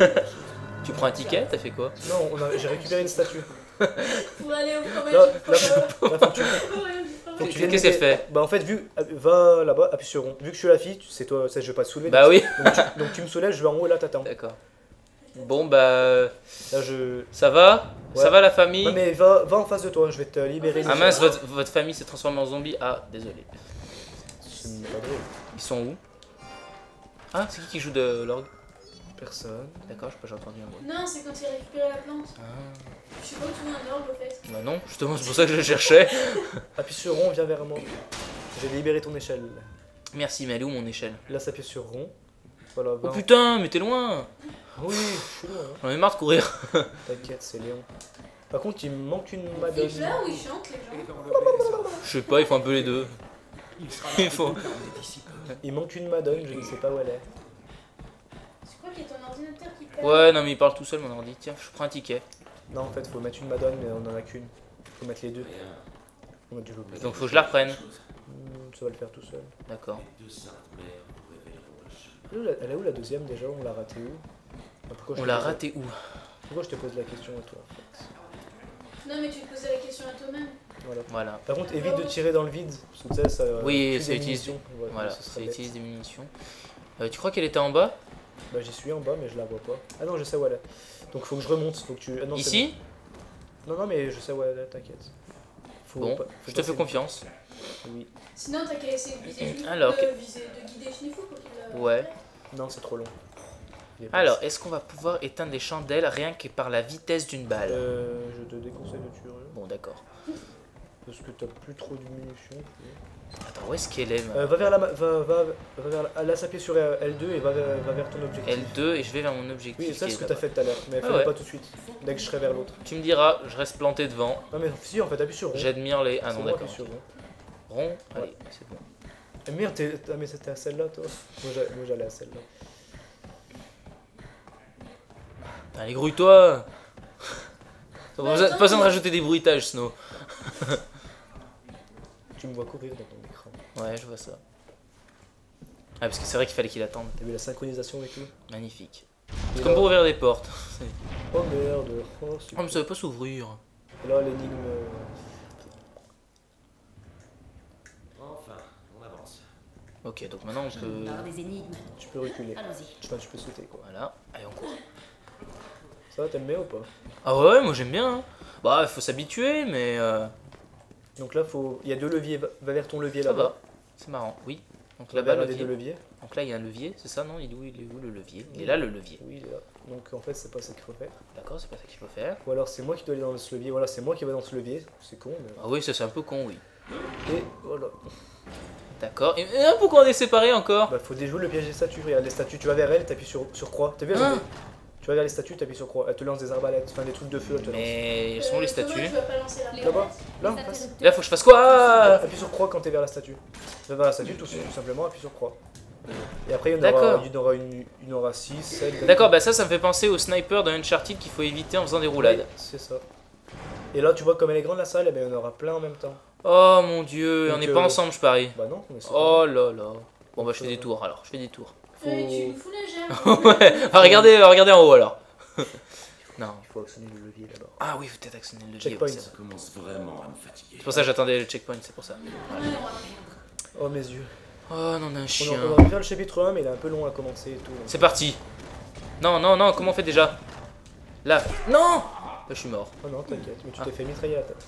Tu prends un ticket, t'as fait quoi Non, on a- j'ai récupéré une statue. Pour aller au fromage. Là, faut, là, faut que tu, Pour aller au fromage. faut que tu viennes Qu'est-ce m'aider. qu'elle fait Bah en fait, vu, va là-bas, appuie sur rond. Vu que je suis la fille, tu- c'est toi, ça, je vais pas te soulever. Bah oui. Donc tu, donc tu me soulèves, je vais en haut, là t'attends. D'accord. Bon bah Là je. ça va Ça Ouais. va la famille Non mais va, va en face de toi, je vais te libérer. Ah mince, votre, votre famille s'est transformée en zombie. Ah, désolé. C'est pas drôle. Ils sont où? Ah, c'est qui qui joue de l'orgue? Personne. D'accord, je sais pas, j'ai entendu un bruit. Non, c'est quand il a récupéré la plante. Ah. Je sais pas où tu vois un orbe au fait. Bah non, justement, c'est pour ça que je le cherchais. Appuie sur rond, viens vers moi. J'ai libéré ton échelle. Merci, mais elle est où mon échelle? Là, s'appuie sur rond. Voilà, Oh putain, mais t'es loin Oui, je suis loin. hein. J'en ai marre de courir. T'inquiète, c'est Léon. Par contre, il me manque une Il madone. pleure ou il chante les gens? Je sais pas, il faut un peu les deux. Il faut. Il manque une madone, je ne sais pas où elle est. C'est quoi qui est ton ordinateur qui pleure Ouais, non, mais il parle tout seul, mon ordi. Tiens, je prends un ticket. Non, en fait, faut mettre une madone, mais on en a qu'une. Faut mettre les deux. L'oublier. Donc faut que je la reprenne. Hmm, Ça va le faire tout seul. D'accord. Elle est où la- deuxième déjà On l'a ratée où? Ah, pourquoi On l'a pose- raté où? Pourquoi je te pose la question à toi en fait? Non, mais tu te posais la question à toi-même. Voilà. Voilà. Par contre, évite de tirer dans le vide, parce que sais, ça. Oui, ça des utilise- munitions. Voilà, ça utilise des munitions. Euh, tu crois qu'elle était en bas? Bah, j'y suis en bas, mais je la vois pas. Ah non, je sais où elle est. Donc, faut que je remonte. Faut que tu. Ah, non, c'est Ici bon. Non, non, mais je sais où elle est, t'inquiète. Faut Bon, pas- faut je te fais confiance. Oui. Sinon, t'as qu'à essayer de viser Alors, de, viser, de guider Schneefou pour qu'il la- Ouais. Non, c'est trop long. Alors, est-ce qu'on va pouvoir éteindre les chandelles rien que par la vitesse d'une balle? Euh, je te déconseille de tuer. Bon, d'accord. Parce que t'as plus trop de munitions. Attends, où est-ce qu'elle est, Euh, va vers la. Va, va, va vers la. Sur euh, L2 et va vers, va vers ton objectif. L2 et je vais vers mon objectif. Oui, c'est ce que t'as fait tout à l'heure. Mais Ah ouais. pas tout de suite. Dès que je serai vers l'autre. Tu me diras, je reste planté devant. Non, mais si, en fait, appuie sur rond. J'admire les. Ah non, d'accord. rond. Rond Allez, c'est bon. Merde, t'es- ah, mais c'était à celle-là, toi? Moi, j'a- moi, j'allais à celle-là. Allez, grouille-toi Pas Bah, besoin, pas besoin de rajouter des bruitages, Snow. Tu me vois courir dans ton. Ouais, je vois ça. Ah, parce que c'est vrai qu'il fallait qu'il attende. T'as vu la synchronisation et tout Magnifique. C'est là- comme pour ouvrir des portes. Oh merde, oh, c'est Oh, mais ça veut pas s'ouvrir. Et là, l'énigme. euh, Enfin, on avance. Ok, donc maintenant on peut. Par des énigmes. Tu peux reculer. Allons-y. Enfin, tu peux sauter quoi. Voilà, allez, on court. Ça va, t'aimes bien ou pas? Ah ouais, moi j'aime bien. hein. Bah, faut s'habituer, mais euh, Donc là, faut... il y a deux leviers. Va vers ton levier ça là-bas. va. C'est marrant, oui. Donc là-bas, vers le les deux levier. leviers. Donc là, il y a un levier, c'est ça, non? Il est, où, il est où le levier? Il est là le levier. Oui, il est là. Donc en fait, c'est pas ça qu'il faut faire. D'accord, c'est pas ça qu'il faut faire. Ou alors, c'est moi qui dois aller dans ce levier. Voilà, c'est moi qui vais dans ce levier. C'est con, mais. Ah oui, ça c'est un peu con, oui. Et voilà. D'accord. Et, et pourquoi on est séparés encore Bah, faut déjouer le piège des statues. Regarde les statues, tu vas vers elles, t'appuies sur, sur croix. T'as vu, elles Ah. Tu regardes les statues, t'appuies sur croix. Elle te lance des arbalètes, enfin des trucs de feu. Elle te lance. Mais elles sont les Euh, statues Tu vas pas lancer la Là-bas, là en Les face. interrupteurs. Là, faut que je fasse quoi Appuie sur croix quand t'es vers la statue. Tu vas vers la statue, tout, tout simplement, appuie sur croix. Et après, il y en aura, il y en aura une, en aura 6, 7. D'accord, bah ça, ça me fait penser au sniper de Uncharted qu'il faut éviter en faisant des roulades. C'est ça. Et là, tu vois comme elle est grande la salle, et ben, il y en aura plein en même temps. Oh mon dieu, on n'est euh, pas ensemble, je parie. Bah non, mais c'est Oh là là. Bon bah je fais des tours alors, je fais des tours. Ouais, tu faut... nous fous la ouais, ah, regardez, euh, regardez en haut alors. non. Il faut actionner le levier d'abord. Ah oui, faut peut-être actionner le levier. Checkpoint. Ça commence vraiment à me fatiguer. C'est pour ça que j'attendais le checkpoint, c'est pour ça. Oh mes yeux. Oh non, on a un chien. on pu faire le chapitre 1, mais il est un peu long à commencer et tout. C'est parti. Non, non, non, comment on fait déjà? Là. Non Là, je suis mort. Oh non, t'inquiète, mais tu Ah. t'es fait mitrailler la tête.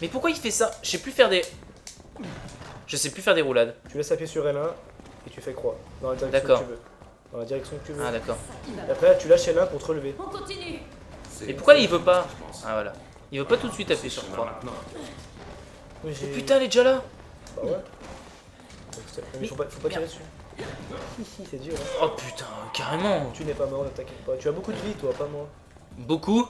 Mais pourquoi il fait ça? Je sais plus faire des... Je sais plus faire des roulades. Tu laisses appuyer sur L1 et tu fais croix. Dans la direction D'accord. que tu veux. Dans la direction que tu veux. Ah d'accord. Et après, tu lâches L1 pour te relever. On continue. Et pourquoi il veut pas. Ah voilà. Il veut pas tout de suite appuyer sur chemin 3. maintenant. Oui, j'ai- Putain, elle est déjà là Bah ouais. Mais faut pas, faut pas tirer dessus. c'est dur. Hein. Oh putain, carrément. Tu n'es pas mort, ne t'inquiète pas. Tu as beaucoup de vie, toi, pas moi. Beaucoup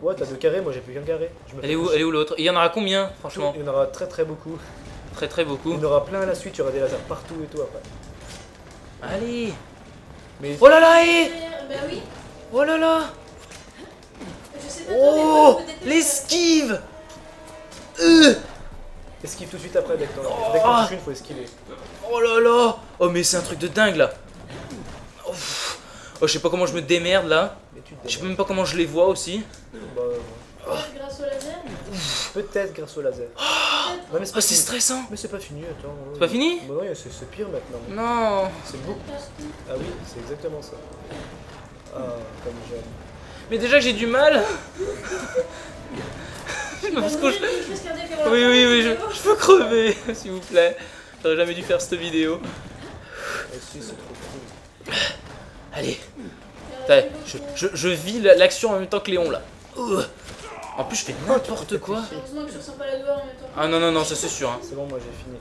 Ouais, t'as deux carrés, moi j'ai plus qu'un carré. Je me Elle est où, elle est où l'autre? Il y en aura combien, franchement? Il y en aura très très beaucoup. Très très beaucoup. Il y en aura plein à la suite, il y aura des lasers partout et tout après. Allez Mais Oh là là, hé Bah oui. Oh là là Je sais pas Oh. L'esquive Euh esquive tout de suite après dès que t'en dès que une, faut esquiver. Oh là là Oh mais c'est un truc de dingue là Oh. Oh, je sais pas comment je me démerde là. Mais tu te Je sais même pas comment je les vois aussi. Bah, Peut-être grâce au laser. Peut-être grâce au laser. Non mais c'est Oh fini. stressant Mais c'est pas fini, attends. C'est pas fini Bah non, c'est pire maintenant. Non C'est beaucoup. Ah oui, c'est exactement ça. Ah, comme j'aime. Mais déjà que j'ai du mal Parce que je- Oui oui oui, je, je peux crever, s'il vous plaît. J'aurais jamais dû faire cette vidéo. Et si, c'est trop cool. Allez, je, je, je vis la- l'action en même temps que Léon là. En plus je fais n'importe quoi. Heureusement que je ressens pas la douleur en même temps. Ah non non non, ça c'est sûr. hein. C'est bon, moi j'ai fini.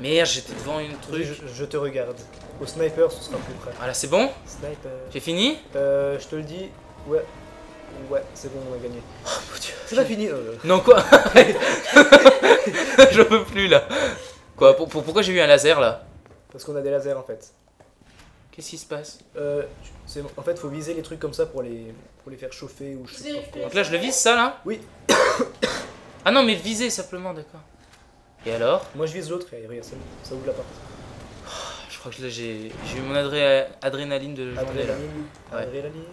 Merde, j'étais devant une truc. je te regarde. Au sniper, ce sera plus près. Voilà, c'est bon? Sniper. J'ai fini? Euh, je te le dis. Ouais. Ouais, c'est bon, on a gagné. Oh mon dieu. C'est pas fini. euh, Non quoi Je peux plus là. Quoi pour- pour- Pourquoi j'ai eu un laser là? Parce qu'on a des lasers en fait. Qu'est-ce qui se passe? Euh, en fait, faut viser les trucs comme ça pour les, pour les faire chauffer ou je sais Vous avez pas quoi. Donc là je le vise ça là Oui. Ah non mais viser simplement d'accord. Et alors Moi je vise l'autre et regarde, ça, ça ouvre la porte. Je crois que là j'ai j'ai eu mon adré- adrénaline de journée là. Adrénaline. Ouais. Adrénaline.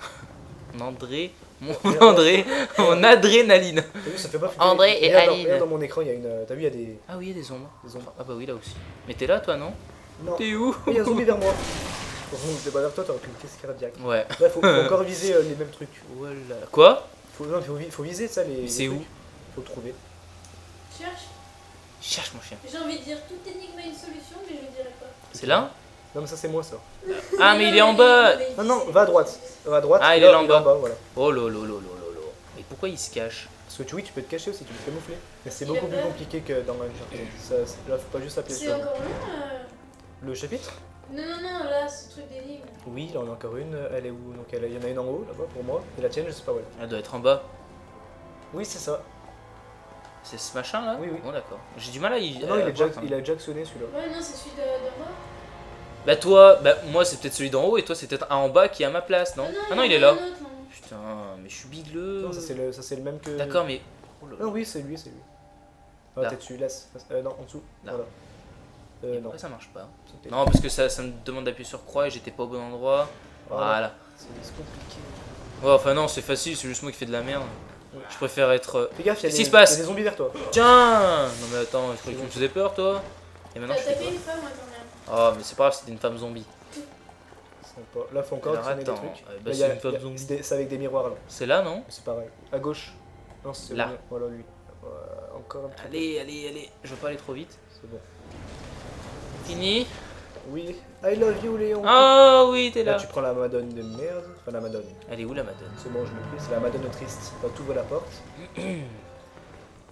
Mon André. Mon. André. Mon adrénaline. T'as vu, ça fait pas. André et Aline. regarde dans mon écran, il y a une. T'as vu, il y a des, Ah oui il y a des ombres. des ombres. Ah bah oui là aussi. Mais t'es là toi non Non. T'es où Il y a un zombie vers moi. J'étais pas vers toi, t'aurais pris une crise cardiaque. Ouais. Là, faut, faut encore viser euh, les mêmes trucs. Voilà. Quoi? Faut, non, faut, faut viser ça, les. C'est où? Faut le trouver. Cherche. Cherche mon chien. J'ai envie de dire toute énigme a une solution, mais je le dirai pas. C'est là? Non, mais ça, c'est moi ça. Ah mais il est en bas Non, non, va à droite. Va à droite. Ah, il est là en bas. voilà. Oh lolo lolo lolo lolo. Et pourquoi il se cache? Parce que tu, oui, tu peux te cacher aussi, tu peux te camoufler. Mais c'est beaucoup plus compliqué que dans Uncharted. Ça, c'est- là, faut pas juste appuyer C'est sur encore long euh... le chapitre? Non, non, non, là, ce truc d'énigme. Oui, il en a encore une. Elle est où? Donc, elle, il y en a une en haut là-bas pour moi. Et la tienne, je sais pas où elle est. Elle doit être en bas. Oui, c'est ça. C'est ce machin là? Oui, oui. Bon d'accord. J'ai du mal à y. Ah non, à il, voir, quand même. il a déjà actionné celui-là. Ouais, non, c'est celui de- d'en bas. Bah toi, bah moi c'est peut-être celui d'en haut et toi c'est peut-être un en bas qui est à ma place, non? Ah non, il est a là. un autre, non. Putain, mais je suis bigleux. Non, ça c'est le, même que. D'accord, mais. Oh là là. Non, oui, c'est lui, c'est lui. Ah, Là. t'es dessus, laisse. Euh, non, en dessous. Là. Voilà. Euh, non. Ça marche pas c'était- Non, parce que ça, ça me demande d'appuyer sur croix et j'étais pas au bon endroit. Voilà. Voilà. C'est compliqué. Ouais, enfin non, c'est facile, c'est juste moi qui fais de la merde. Ouais. Je préfère être. euh, Fais gaffe, Qu'est-ce qui se passe il y a des zombies vers toi. Tiens Non mais attends, je croyais que tu me faisais peur toi Et maintenant je fais tapé quoi une femme, ouais, quand même. Oh, mais c'est pas grave, c'était une femme zombie. Sympa. Là, faut encore Alors, des attends, trucs. euh, bah, Là, il y c'est a- une femme zombie. c'est avec des miroirs là. C'est là, non C'est pareil. À gauche. Non, c'est Là. Voilà, lui. Ouais, encore un petit peu. Allez, allez, allez, je veux pas aller trop vite. C'est bon. Fini Oui. I love you, Léon. Oh oui, t'es Là, là tu prends la Madone de merde. Enfin, la Madone. Elle est où la madone? C'est bon, je l'ai pris. C'est la Madone triste. Là, tu ouvres la porte.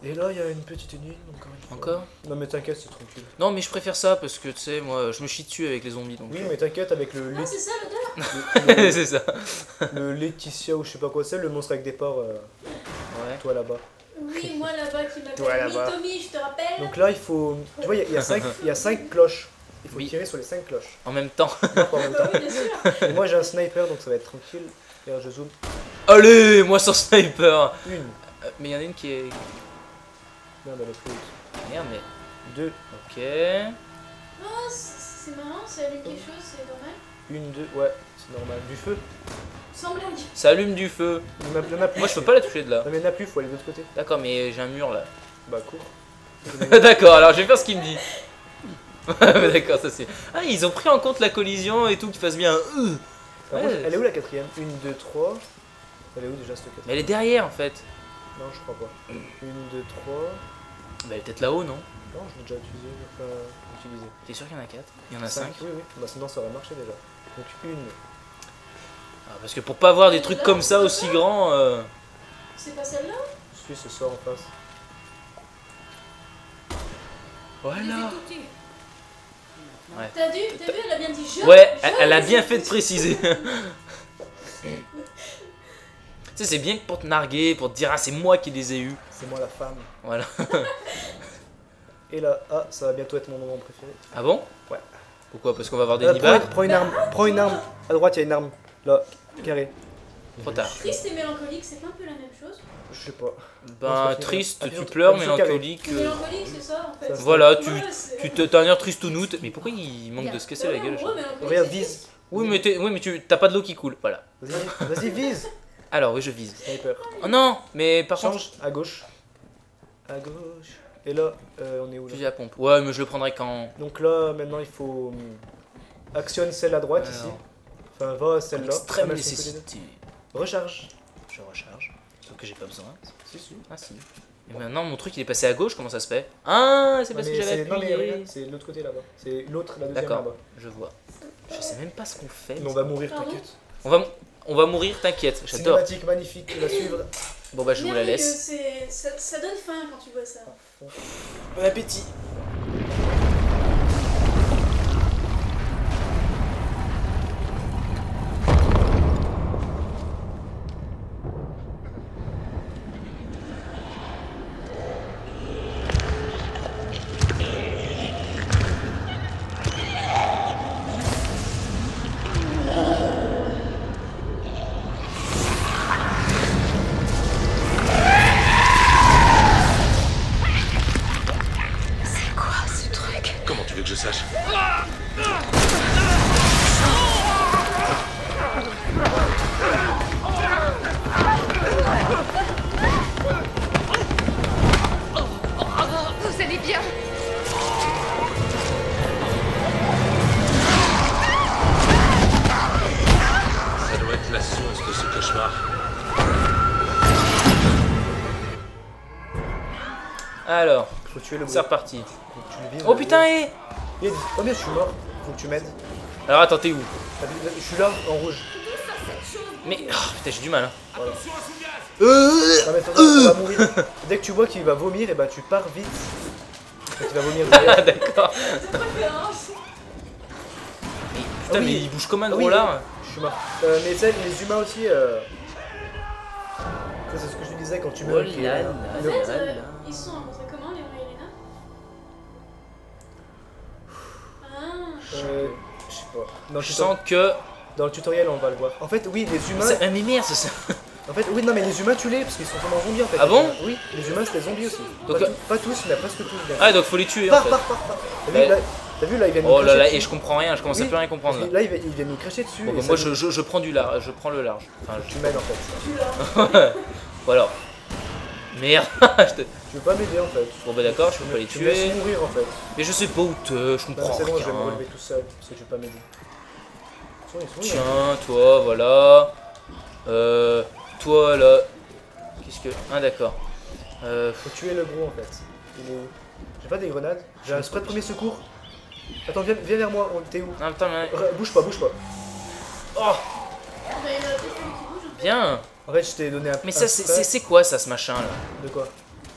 Et là, il y a une petite énigme encore une fois. Encore? Non, mais t'inquiète, c'est tranquille. Non, mais je préfère ça parce que tu sais, moi je me chie dessus avec les zombies donc. Oui, euh, mais t'inquiète, avec le Ah, c'est ça l'odeur Le, c'est ça. le Laetitia ou je sais pas quoi c'est, le monstre avec des porcs, euh, Ouais. toi là-bas. Oui, moi là-bas qui m'appelle là-bas. Tommy, je te rappelle. Donc là, il faut. Tu vois, il y a- il y, a cinq- il y a 5 cloches. Il faut Oui. tirer sur les 5 cloches. En même temps. Pas en même temps. Oui, bien sûr. Et moi j'ai un sniper donc ça va être tranquille. Regarde, je zoome. Allez, moi sans sniper. Une. Euh, mais il y en a une qui est. Merde, elle est plus haute. Merde, mais. Deux. Ok. Oh, c'est c'est marrant, ça allume quelque chose, c'est normal. Une, deux. Ouais, c'est normal. Du feu. Sans blague. Ça allume du feu. Il n'y en a- il y en a plus. Moi je peux pas la toucher de là. Non, mais il n'y en a plus, faut aller de l'autre côté. D'accord, mais j'ai un mur là. Bah, cours. D'accord, alors je vais faire ce qu'il me dit. D'accord, ça c'est. Ah, ils ont pris en compte la collision et tout, qu'il fasse bien un. euh. Contre, Ouais. elle est où la quatrième? Une, deux, trois. Elle est où déjà cette quatrième? Mais elle est derrière en fait. Non, je crois pas. Une, deux, trois. Bah, elle est peut-être là-haut, non? Non, je l'ai déjà utilisé. Enfin, utilisé. T'es sûr qu'il y en a 4 Il y en a Cinq, 5 Oui, oui. Bah, sinon ça aurait marché déjà. Donc, une. Ah, Parce que pour pas avoir des trucs comme ça aussi grands. euh, C'est pas celle-là? Si, ce sort en face. Voilà. T'as vu, t'as vu, elle a bien dit je. Ouais, je elle, elle a bien ai fait de préciser. tu sais, c'est bien que pour te narguer, pour te dire, ah, c'est moi qui les ai eus. C'est moi la femme. Voilà. Et là, ah, ça va bientôt être mon moment préféré. Ah bon? Ouais. Pourquoi? Parce qu'on va avoir des Euh, nibards prends, prends une arme. Prends une arme. À droite, il y a une arme. Là, carré. Trop tard. Triste et mélancolique, c'est pas un peu la même chose Je sais pas. Ben, triste, tu pleures, mélancolique. Euh, mélancolique, c'est ça en fait. Voilà, tu, tu te- t'as un air tristounoute. Mais pourquoi il manque de se casser la Ouais, gueule Regarde, c'est vise. Oui, mais, t'es- oui, mais tu t'as pas de l'eau qui coule. Voilà. Vas-y, vas-y, vise. Alors, oui, je vise. Sniper. Oh non, mais par contre, Change à gauche. À gauche. Et là, euh, on est où là fusil à pompe. Ouais, mais je le prendrai quand. Donc là, maintenant, il faut. hum, Actionne celle à droite ici. Enfin, va à celle-là. extrême Ah, nécessité. Recharge. Je recharge. Sauf que j'ai pas besoin. Si, si. Ah si. Et maintenant, mon truc il est passé à gauche, comment ça se fait? Ah, c'est Non, parce mais que j'avais c'est- non, mais appuyé. c'est de l'autre côté là-bas. C'est l'autre, la deuxième D'accord, là-bas. je vois. Je sais même pas ce qu'on fait. Mais on va mourir, t'inquiète. On va, on va mourir, t'inquiète, j'adore. Cinématique magnifique, tu vas suivre. Bon bah je vous la laisse. Ça, ça donne faim quand tu vois ça. Bon appétit. Tuer le c'est reparti. Faut que tu le vises, Oh le putain, hé Il dit, Oh bien, je suis mort. Faut que tu m'aides. Alors attends, t'es où Je suis là, en rouge. Mais, oh, putain, j'ai du mal. Hein. Non, mais attends, on va mourir. Dès que tu vois qu'il va vomir, et bah tu pars vite. Et tu vas vomir Ah d'accord. Putain, oui. mais il bouge comme un Ah gros oui, lard. Je suis mort. Euh, mais les humains aussi. Euh... Ça, c'est ce que je te disais quand tu Oh meurs. là là là euh, là. ils sont Euh, je sais pas. Dans le, Je tuto- sens que. dans le tutoriel, on va le voir. En fait, oui, les humains. C'est- mais merde, c'est ça. En fait, oui, non, mais les humains, tu les parce qu'ils sont en zombies en fait. Ah bon? Oui, les humains, c'est des zombies aussi. Donc, pas, euh, tous- pas tous, mais presque tous. bien. Ah, donc faut les tuer en fait. pars, pars. T'as Ouais. vu, là, t'as vu, là, ils viennent Oh là cracher là, dessus. et je comprends rien, je commence à Oui, plus rien comprendre. Là. Là, ils viennent, ils viennent nous cracher dessus. Bon, et bah, ça moi nous- je, je, je prends du large, je prends le large. Enfin, Tu m'aides en fait. voilà. Merde. Je te- Tu veux pas m'aider en fait. Bon bah d'accord, je peux pas les Tu me laisses tuer. mourir en fait. Mais je sais pas où te, je mais comprends c'est bon, je vais me relever tout seul parce que tu veux pas m'aider. Tiens, toi, voilà. Euh, toi là. Qu'est-ce que. Ah d'accord. Euh, Faut tuer le gros en fait. Il est où J'ai pas des grenades. J'ai un spray de premier secours. Attends, viens, viens vers moi. On- T'es où putain, mais. Bouge pas, bouge pas. Oh, Bah, bien. En fait, je t'ai donné un. Mais ça, c'est- quoi ça, ce machin là De quoi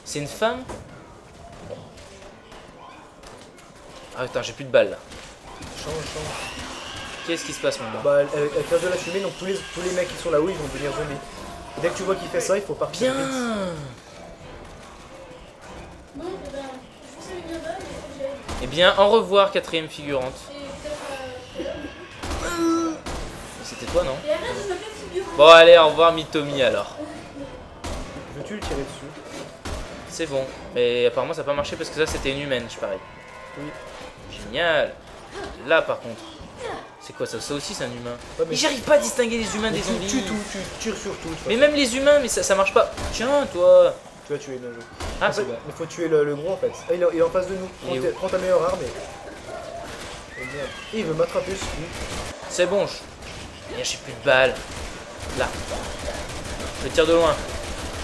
C'est une femme Ah putain, j'ai plus de balles là. Change, change. Qu'est-ce qui se passe maintenant Bah, elle, elle, elle crache de la fumée, donc tous les, tous les mecs qui sont là-haut, ils vont devenir zombies. Et dès que tu vois qu'il fait ça, il faut partir Bien. Eh bien, au revoir, quatrième figurante. Euh, C'était toi, non Bon, allez, au revoir, Mitomi alors. Veux-tu le tirer dessus? C'est bon. Mais apparemment, ça n'a pas marché parce que ça, c'était une humaine, je parie. Oui. Génial. Là, par contre. C'est quoi ça? Ça aussi, c'est un humain. Ouais, Mais j'arrive pas à distinguer les humains mais des tu zombies. tues tout, tu tires sur tout. Mais même les humains, mais ça, ça marche pas. Tiens, toi. Tu vas tuer le jeu. Ah, c'est il faut tuer le, le gros en fait. Ah, il, est, il est en face de nous. Prends, ta- prends ta meilleure arme et. Oh. Et il veut m'attraper. C'est bon. Je... Eh, J'ai plus de balles. Là. Je tire de loin.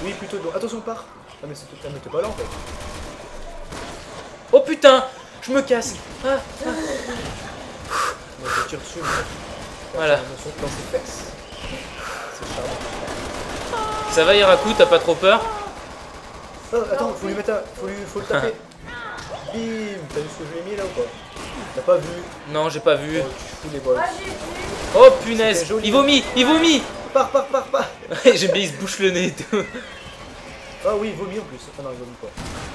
Oui, plutôt. de- Attention, pars Ah, mais c'est- ah, mais t'es pas là en fait. Oh putain Je me casse. Ah, Moi je tire dessus. mais- Voilà. Dans, son- dans ses fesses. C'est charmant. ça va, Iraku T'as pas trop peur Oh, attends, faut lui mettre un. Faut, lui... faut le taper. Bim T'as vu ce que je lui ai mis là ou pas? T'as pas vu? Non, j'ai pas vu. Oh, Tu fous les balles. Ah, j'ai vu. Oh punaise C'était joli. Il vomit Il vomit Pars, pars, pars, pars J'aime bien, il se bouche le nez et tout. Ah oui, il vomit en plus. Ah non, il vomit pas.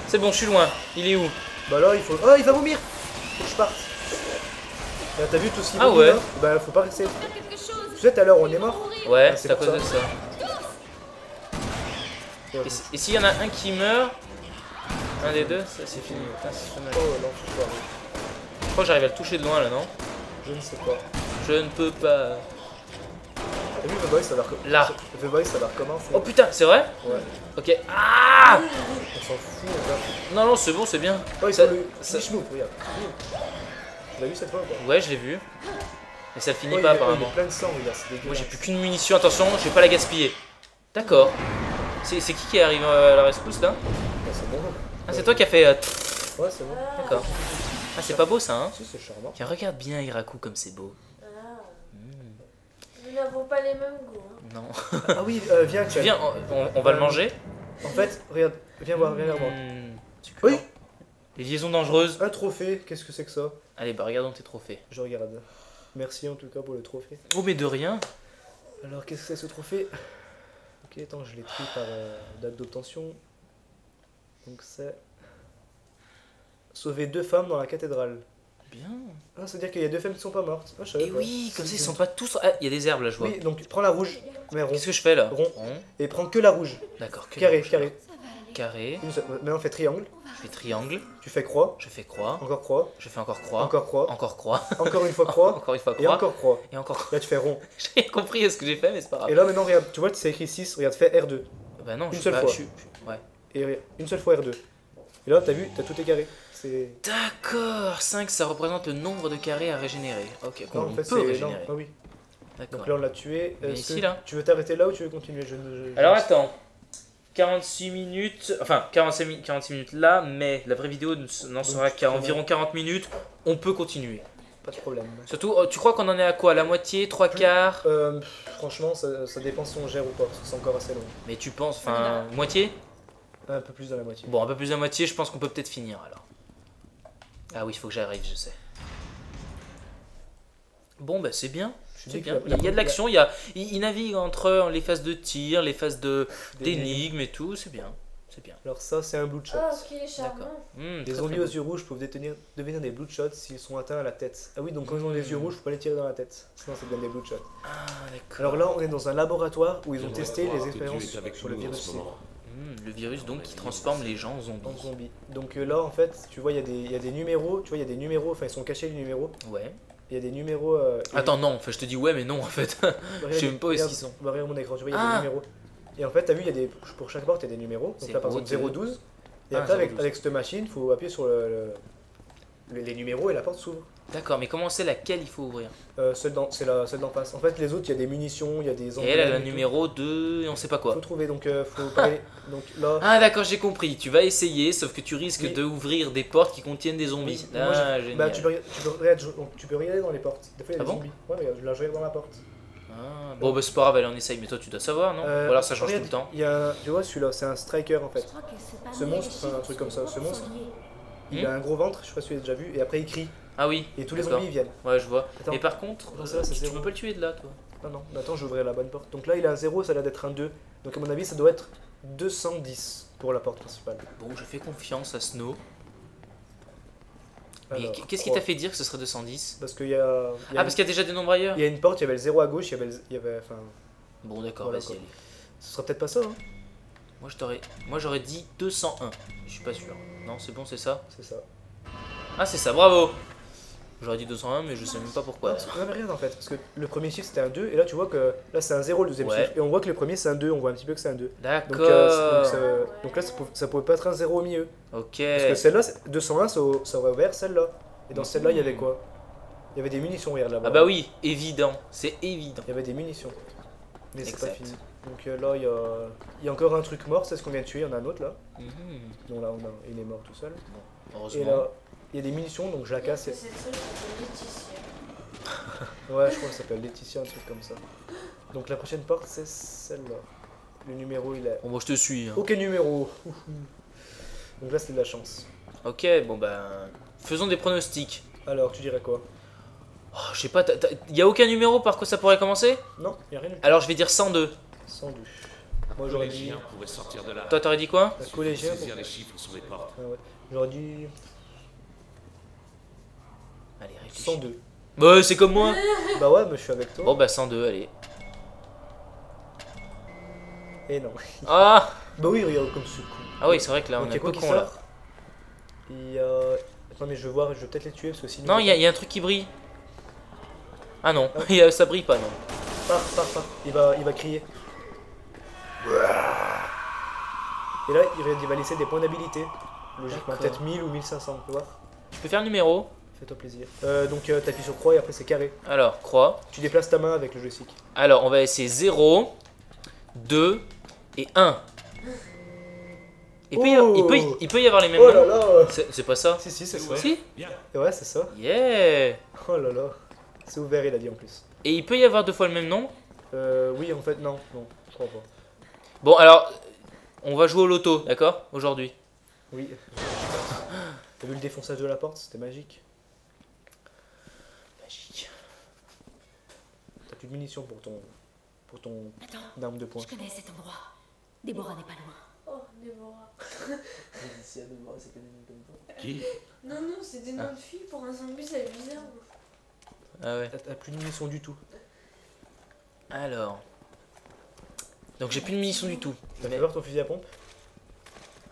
C'est bon, je suis loin. Il est où Bah là, il faut. Ah, il va vomir Faut que je parte. Là, T'as vu tout ce qu'il Ah vomit, ouais. là Bah, faut pas rester. Tu sais, tout à l'heure, on est mort. Ouais, Ah, c'est c'est à pour cause de ça. ça. Et, si- et s'il y en a un qui meurt, un des deux, ça c'est fini. Putain, c'est. Oh non, je suis pas. Je crois que j'arrive à le toucher de loin là, non Je ne sais pas. Je ne peux pas. T'as vu, The Boys, ça va recommencer. Là. The Boys, ça va recommencer. Oh putain, c'est vrai Ouais. Ok. Ah On s'en fout, on. Non, non, c'est bon, c'est bien. Oh, Ça- le. ça- regarde. Tu l'as vu cette fois ou pas Ouais, je l'ai vu. Mais ça le finit Oh, pas il est- apparemment. Il est plein de sang, regarde, c'est dégueulasse. Moi j'ai plus qu'une munition, attention, je vais pas la gaspiller. D'accord. C'est qui qui arrive à la rescousse là c'est bon. Ah, c'est toi qui as fait. euh, Ouais, c'est bon. D'accord. Ah, c'est pas beau ça, hein Si, c'est charmant. Tiens, regarde bien Iraku comme c'est beau. N'avons pas les mêmes goûts. Hein. Non. Ah oui, euh, viens. Viens, on, on- on va le manger. En fait, regarde, viens voir, viens vers moi. Hmm, succulent. Oui. Les liaisons dangereuses. Un trophée, qu'est-ce que c'est que ça? Allez, bah regardons tes trophées. Je regarde. Merci en tout cas pour le trophée. Oh, mais de rien. Alors, qu'est-ce que c'est ce trophée? Ok, attends, je l'ai pris par euh, date d'obtention. Donc, c'est. Sauver deux femmes dans la cathédrale. Bien. Ah, c'est-à-dire qu'il y a deux femmes qui sont pas mortes. Ah, je savais Et pas. oui, comme ça ils sont pas tous. Ah, il y a des herbes là, je vois. Oui, donc prends la rouge, mais rond. Qu'est-ce que je fais là Rond. Et prends que la rouge. D'accord. que- Carré, carré. Carré. Une seule. Maintenant, fais triangle. Je fais triangle. Tu fais croix. Je fais croix. Encore croix. Je fais encore croix. Encore croix. Encore croix. Encore une fois croix. Encore une fois Et croix. encore croix. Et encore croix. Là, tu fais rond. J'ai rien compris ce que j'ai fait, mais c'est pas grave. Et là, maintenant, regarde, tu vois, c'est écrit 6. Regarde, fais R2. Bah non, une je suis seule pas. fois. je suis- je- Ouais. Et regarde, une seule fois R2. Et là, t'as vu, t'as tout est carré. D'accord, 5 ça représente le nombre de carrés à régénérer. Ok, Non, en fait, peut. Non, régénérer. ah oui. D'accord. Donc là, on l'a tué. Mais ici, que là Tu veux t'arrêter là ou tu veux continuer? Je, ne- je- Alors attends. 46 minutes, enfin 46, mi- 46 minutes là, mais la vraie vidéo n'en sera qu'à environ 40 minutes. On peut continuer. Pas de problème. Surtout, oh, tu crois qu'on en est à quoi? La moitié, trois quarts? Euh, franchement, ça, ça dépend si on gère ou pas, parce que c'est encore assez long. Mais tu penses, enfin, moitié? Un peu plus de la moitié. Bon, un peu plus de la moitié, je pense qu'on peut peut-être finir alors. Ah oui, il faut que j'arrive, je sais. Bon, bah c'est bien. C'est bien. Il y a, il y a de la- l'action, il, y a, il, il navigue entre les phases de tir, les phases de D'énigmes. et tout, c'est bien. C'est bien. Alors ça, c'est un bloodshot. Ah, ok, charmant. Hmm, Les très, zombies aux yeux rouges peuvent détenir- devenir des bloodshots s'ils sont atteints à la tête. Ah oui, donc quand ils ont les yeux rouges, faut pas les tirer dans la tête. Sinon, ça devient des bloodshots. Ah, d'accord. Alors là, on est dans un laboratoire où ils ont testé les expériences est sur le virus Hmm, le virus donc qui transforme les gens en en zombies. zombies. Donc euh, là, en fait, tu vois, il y, a des- il y a des numéros. Tu vois, il y a des numéros. Enfin, ils sont cachés les numéros. Ouais. Il y a des numéros. euh, Attends, non, enfin, je te dis ouais, mais non en fait. Bah, je sais même pas où est-ce qu'ils sont. Bah, regarde mon écran, tu vois, il y a Ah. des numéros. Et en fait, t'as vu, il y a des pour chaque porte, il y a des numéros. Donc là, par exemple, 02. 012. Et Ah, après, avec, 012. avec cette machine, il faut appuyer sur le- les numéros et la porte s'ouvre. D'accord, mais comment c'est laquelle il faut ouvrir Euh, celle d'en- c'est la celle d'en face. En fait, les autres, il y a des munitions, il y a des Et elle, elle a le numéro 2 et on sait pas quoi. Faut trouver, donc euh, faut parler. Donc là. Ah d'accord, j'ai compris. Tu vas essayer, sauf que tu risques Oui. d'ouvrir des portes qui contiennent des zombies. oui, ah, bah, tu, peux, tu, peux, regarde, je- donc, tu peux regarder dans les portes. Des fois, il y a Ah des bon zombies. Ouais, regarde, là, je regarde dans la porte. Ah, bon, bah c'est pas grave, allez, on essaye. Mais toi, tu dois savoir, non Euh, Ou alors ça change regarde, tout le temps. Il y a, tu vois, celui-là, c'est un striker en fait. Pas Ce monstre, enfin, un truc comme ça, ce monstre. Il Hmm a un gros ventre, je sais pas si tu l'as déjà vu, et après il crie. Ah oui. Et tous les zombies ils viennent. Ouais, je vois. Attends. Mais par contre, Non, ça, tu, peux pas le tuer de là, toi. Ah non, attends, j'ouvrirai la bonne porte. Donc là, il a un 0, ça a l'air d'être un 2. Donc à mon avis, ça doit être 210 pour la porte principale. Bon, je fais confiance à Snow. Mais Alors, qu'est-ce qui t'a fait dire que ce serait 210 Parce qu'il y y a Ah, une- parce qu'il y a déjà des nombres ailleurs il y a une porte, il y avait le 0 à gauche, il y avait, le- il y avait enfin, Bon, d'accord, Voilà, vas-y, allez. ce sera peut-être pas ça, hein. Moi, je t'aurais... Moi, j'aurais dit 201. Je suis pas sûr. Non, c'est bon, c'est ça? C'est ça. Ah, c'est ça, bravo J'aurais dit 201, mais je sais même pas pourquoi. Non, parce que- non, mais regarde en fait, parce que le premier chiffre c'était un 2, et là tu vois que là c'est un 0 le deuxième Ouais. chiffre, et on voit que le premier c'est un 2, on voit un petit peu que c'est un 2. D'accord. Donc, euh, donc, ça- donc là ça, pou- ça pouvait pas être un 0 au milieu. Ok. Parce que celle-là, c'est- 201 ça, au- ça aurait ouvert celle-là. Et dans celle-là il y avait quoi? Il y avait des munitions, regarde là-bas. Ah bah oui, évident. C'est évident. Il y avait des munitions. Mais c'est pas fini. Donc euh, là il y a... il y a encore un truc mort, c'est ce qu'on vient de tuer, il y en a un autre là. Mhm. Non là on a... il est mort tout seul. Heureusement. là il y a des munitions donc je la casse. C'est et- s'appelle Laetitia. Ouais je crois que ça s'appelle Laetitia, un truc comme ça. Donc la prochaine porte c'est celle-là. Le numéro il est... Bon, moi, je te suis. hein. Ok numéro. Donc là c'est de la chance. Ok, bon ben... Faisons des pronostics. Alors tu dirais quoi? Oh, je sais pas, y a aucun numéro par quoi ça pourrait commencer? Non, il a rien. Alors, je vais dire 102. Sans doute. Moi Le j'aurais dit... pourrait sortir de là. Toi, t'aurais dit quoi? Un collégien. Saisir pour- les chiffres sur les portes. Ah ouais. J'aurais dit. 102. Bah, c'est comme moi bah ouais mais je suis avec toi. Bon, bah 102, allez. Et non. Ah Bah oui regarde comme ce coup. Ah oui, c'est vrai que là, on est un peu con, là. Il y a... Attends mais je vais voir, je vais peut-être les tuer parce que sinon... Non, il y, a- y a un truc qui brille. Ah non, y a- ça brille pas, non. Pars, pars, pars. Il va, il va crier. Et là, il va, laisser des points d'habilité. Logiquement, peut-être 1000 ou 1500, tu vois. Tu peux faire le numéro? Fais-toi plaisir. Euh, donc, euh, t'appuies sur croix et après c'est carré. Alors, croix. Tu déplaces ta main avec le joystick. Alors, on va essayer 0, 2 et 1. Il peut, y avoir, il peut, y- il peut y avoir les mêmes Oh là C'est pas ça Si, si, c'est ça. Si Ouais, c'est ça. Yeah Oh là là. C'est ouvert, il a dit en plus. Et il peut y avoir deux fois le même nom? Euh, oui, en fait, non, non, je crois pas. Bon, alors, on va jouer au loto, d'accord? Aujourd'hui. Oui. T'as vu le défonçage de la porte? C'était. Magique. T'as plus de munitions pour ton, pour ton Attends, arme de poing. je connais cet endroit. Déborah n'est pas loin. Oh, Déborah. Qui? Non, non, c'est des noms de filles pour un zombie, c'est bizarre. Ah ouais. T'as- T'as plus de munitions du tout. Alors. Donc j'ai plus de munitions du tout. T'as fait voir ton fusil à pompe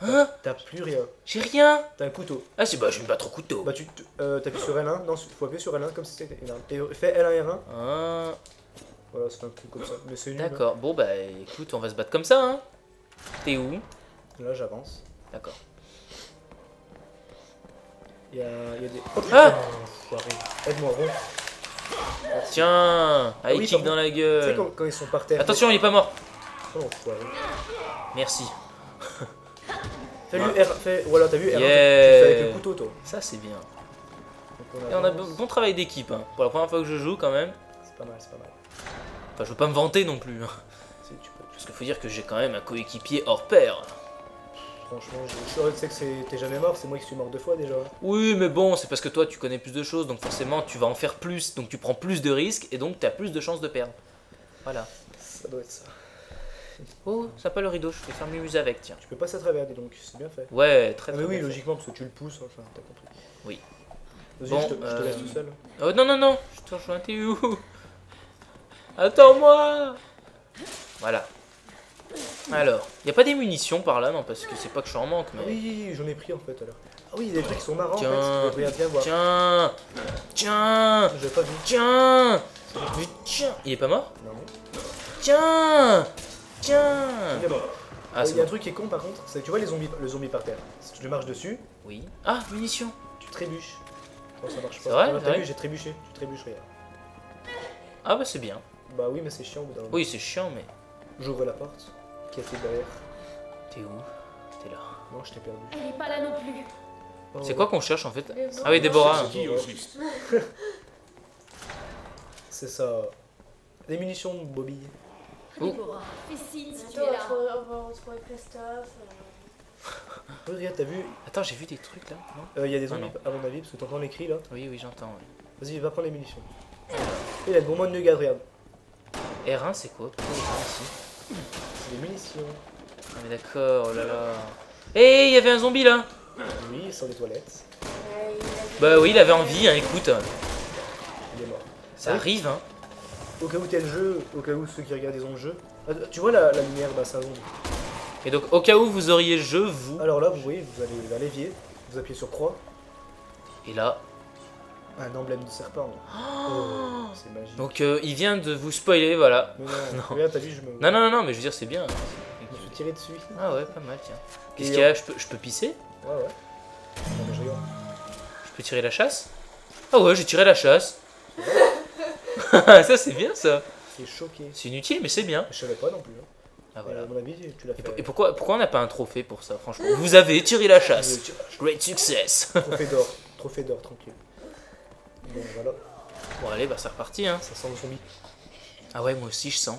Hein T'as plus rien. J'ai rien T'as un couteau. Ah c'est bah je vais me battre au couteau. Bah tu euh, t'appuies sur L1. Non, faut appuyer sur L1 comme si c'était une arme. Et fais L1 R1. Ah, Voilà, c'est un coup comme ça. Mais c'est nul. hein. D'accord, bon bah écoute, on va se battre comme ça hein. T'es où? Là, j'avance. D'accord. Il y a, il y a des. Oh, Ah putain, enfoiré. Aide-moi. Tiens Ah il oui, kick dans la Tu sais, gueule quand, quand ils sont par terre. Attention, il est pas mort Oh, enfoiré. Merci. Fais lui R. Voilà, t'as vu R1 Yeah. Tu avec le couteau, toi. Ça c'est bien. Donc, Et on a bon, travail d'équipe hein. Pour la première fois que je joue quand même. C'est pas mal, c'est pas mal. Enfin je veux pas me vanter non plus. hein. Si, tu peux. Parce qu'il faut dire que j'ai quand même un coéquipier hors pair. Franchement, je, je sais que t'es jamais mort, c'est moi qui suis mort deux fois déjà. Oui mais bon, c'est parce que toi tu connais plus de choses, donc forcément tu vas en faire plus, donc tu prends plus de risques et donc tu as plus de chances de perdre. Voilà. Ça doit être ça. Oh, sympa le rideau, je vais faire mumuse avec, tiens. Tu peux passer à travers, dis donc, c'est bien fait. Ouais, très Ah, très mais oui, bien fait. logiquement, parce que tu le pousses, enfin, t'as compris. Oui. Vas-y, Bon, je, te, je te euh, laisse tout seul. Oh non, non, non, je te rejoins, t'es où? Attends-moi Voilà. Alors, y a pas des munitions par là, non Parce que c'est pas que je suis en manque, mais... oui, j'en ai pris en fait alors. Ah oui, il y a des trucs qui sont marrants Tiens. en fait, bien voir. Tiens Tiens J'avais pas vu. Tiens Mais tiens Il est pas mort? Non. Tiens Tiens Il. Ah, Euh, il y a un truc qui est con par contre, c'est que tu vois les zombies, le zombie par terre. Si tu marches dessus, Oui. Ah, munitions tu trébuches. Oh, ça marche pas. C'est vrai, Ah, j'ai trébuché. Tu trébuches, regarde. Ah bah c'est bien. Bah oui, mais c'est chiant au bout d'un moment. Oui, c'est chiant, mais... J'ouvre la porte. Qui a fait derrière T'es où? T'es là. Non, je t'ai perdu. Elle est pas là non plus. Oh, C'est quoi qu'on cherche en fait? Ah oui, Déborah. C'est ça. Des munitions, Bobby. Déborah, fais signe si tu Bientôt, es on va là. retrouver- on va retrouver Christophe. euh, Oui, regarde, t'as vu Attends, j'ai vu des trucs là, non? Euh, Il y a des Ah, zombies, à mon avis, parce que t'entends les cris là. Oui, oui, j'entends. oui. Vas-y, va prendre les munitions. Et il y a le bon mode Nugat, regarde. R1, c'est quoi? Pourquoi ici? C'est des munitions. Ah, mais d'accord, oh là là. Hé, il y avait un zombie là Oui, sur les toilettes. Bah oui, il avait envie, hein, écoute. Il est mort. Ça arrive, hein. Au cas où t'es le jeu, au cas où ceux qui regardent ils ont le jeu. Ah, Tu vois la, la lumière, bah un zombie. Et donc, au cas où vous auriez le jeu, vous. Alors là, vous voyez, vous allez vers l'évier, vous appuyez sur croix, Et là. un emblème de serpent. Oh, c'est magique. Donc, euh, il vient de vous spoiler, voilà. Mais non, regarde, t'as vu, je me, Non, non, non, non, mais je veux dire, c'est bien. je suis tiré dessus. Ah ouais, pas mal, tiens. Qu'est-ce qu'il y a je peux, je peux pisser Ouais, ouais. Non, mais je. Je peux tirer la chasse Ah ouais, j'ai tiré la chasse. ça, c'est bien, ça. T'es choqué. C'est inutile, mais c'est bien. Je savais pas non plus. Hein. Ah voilà. À mon avis, tu l'as Et, fait. pour- et pourquoi, pourquoi on n'a pas un trophée pour ça, franchement? Vous avez tiré la chasse. Great success. Trophée d'or. Trophée d'or, tranquille. Bon, voilà. Bon, allez, bah, c'est reparti, hein. Ça sent le zombie. Ah ouais, moi aussi, je sens.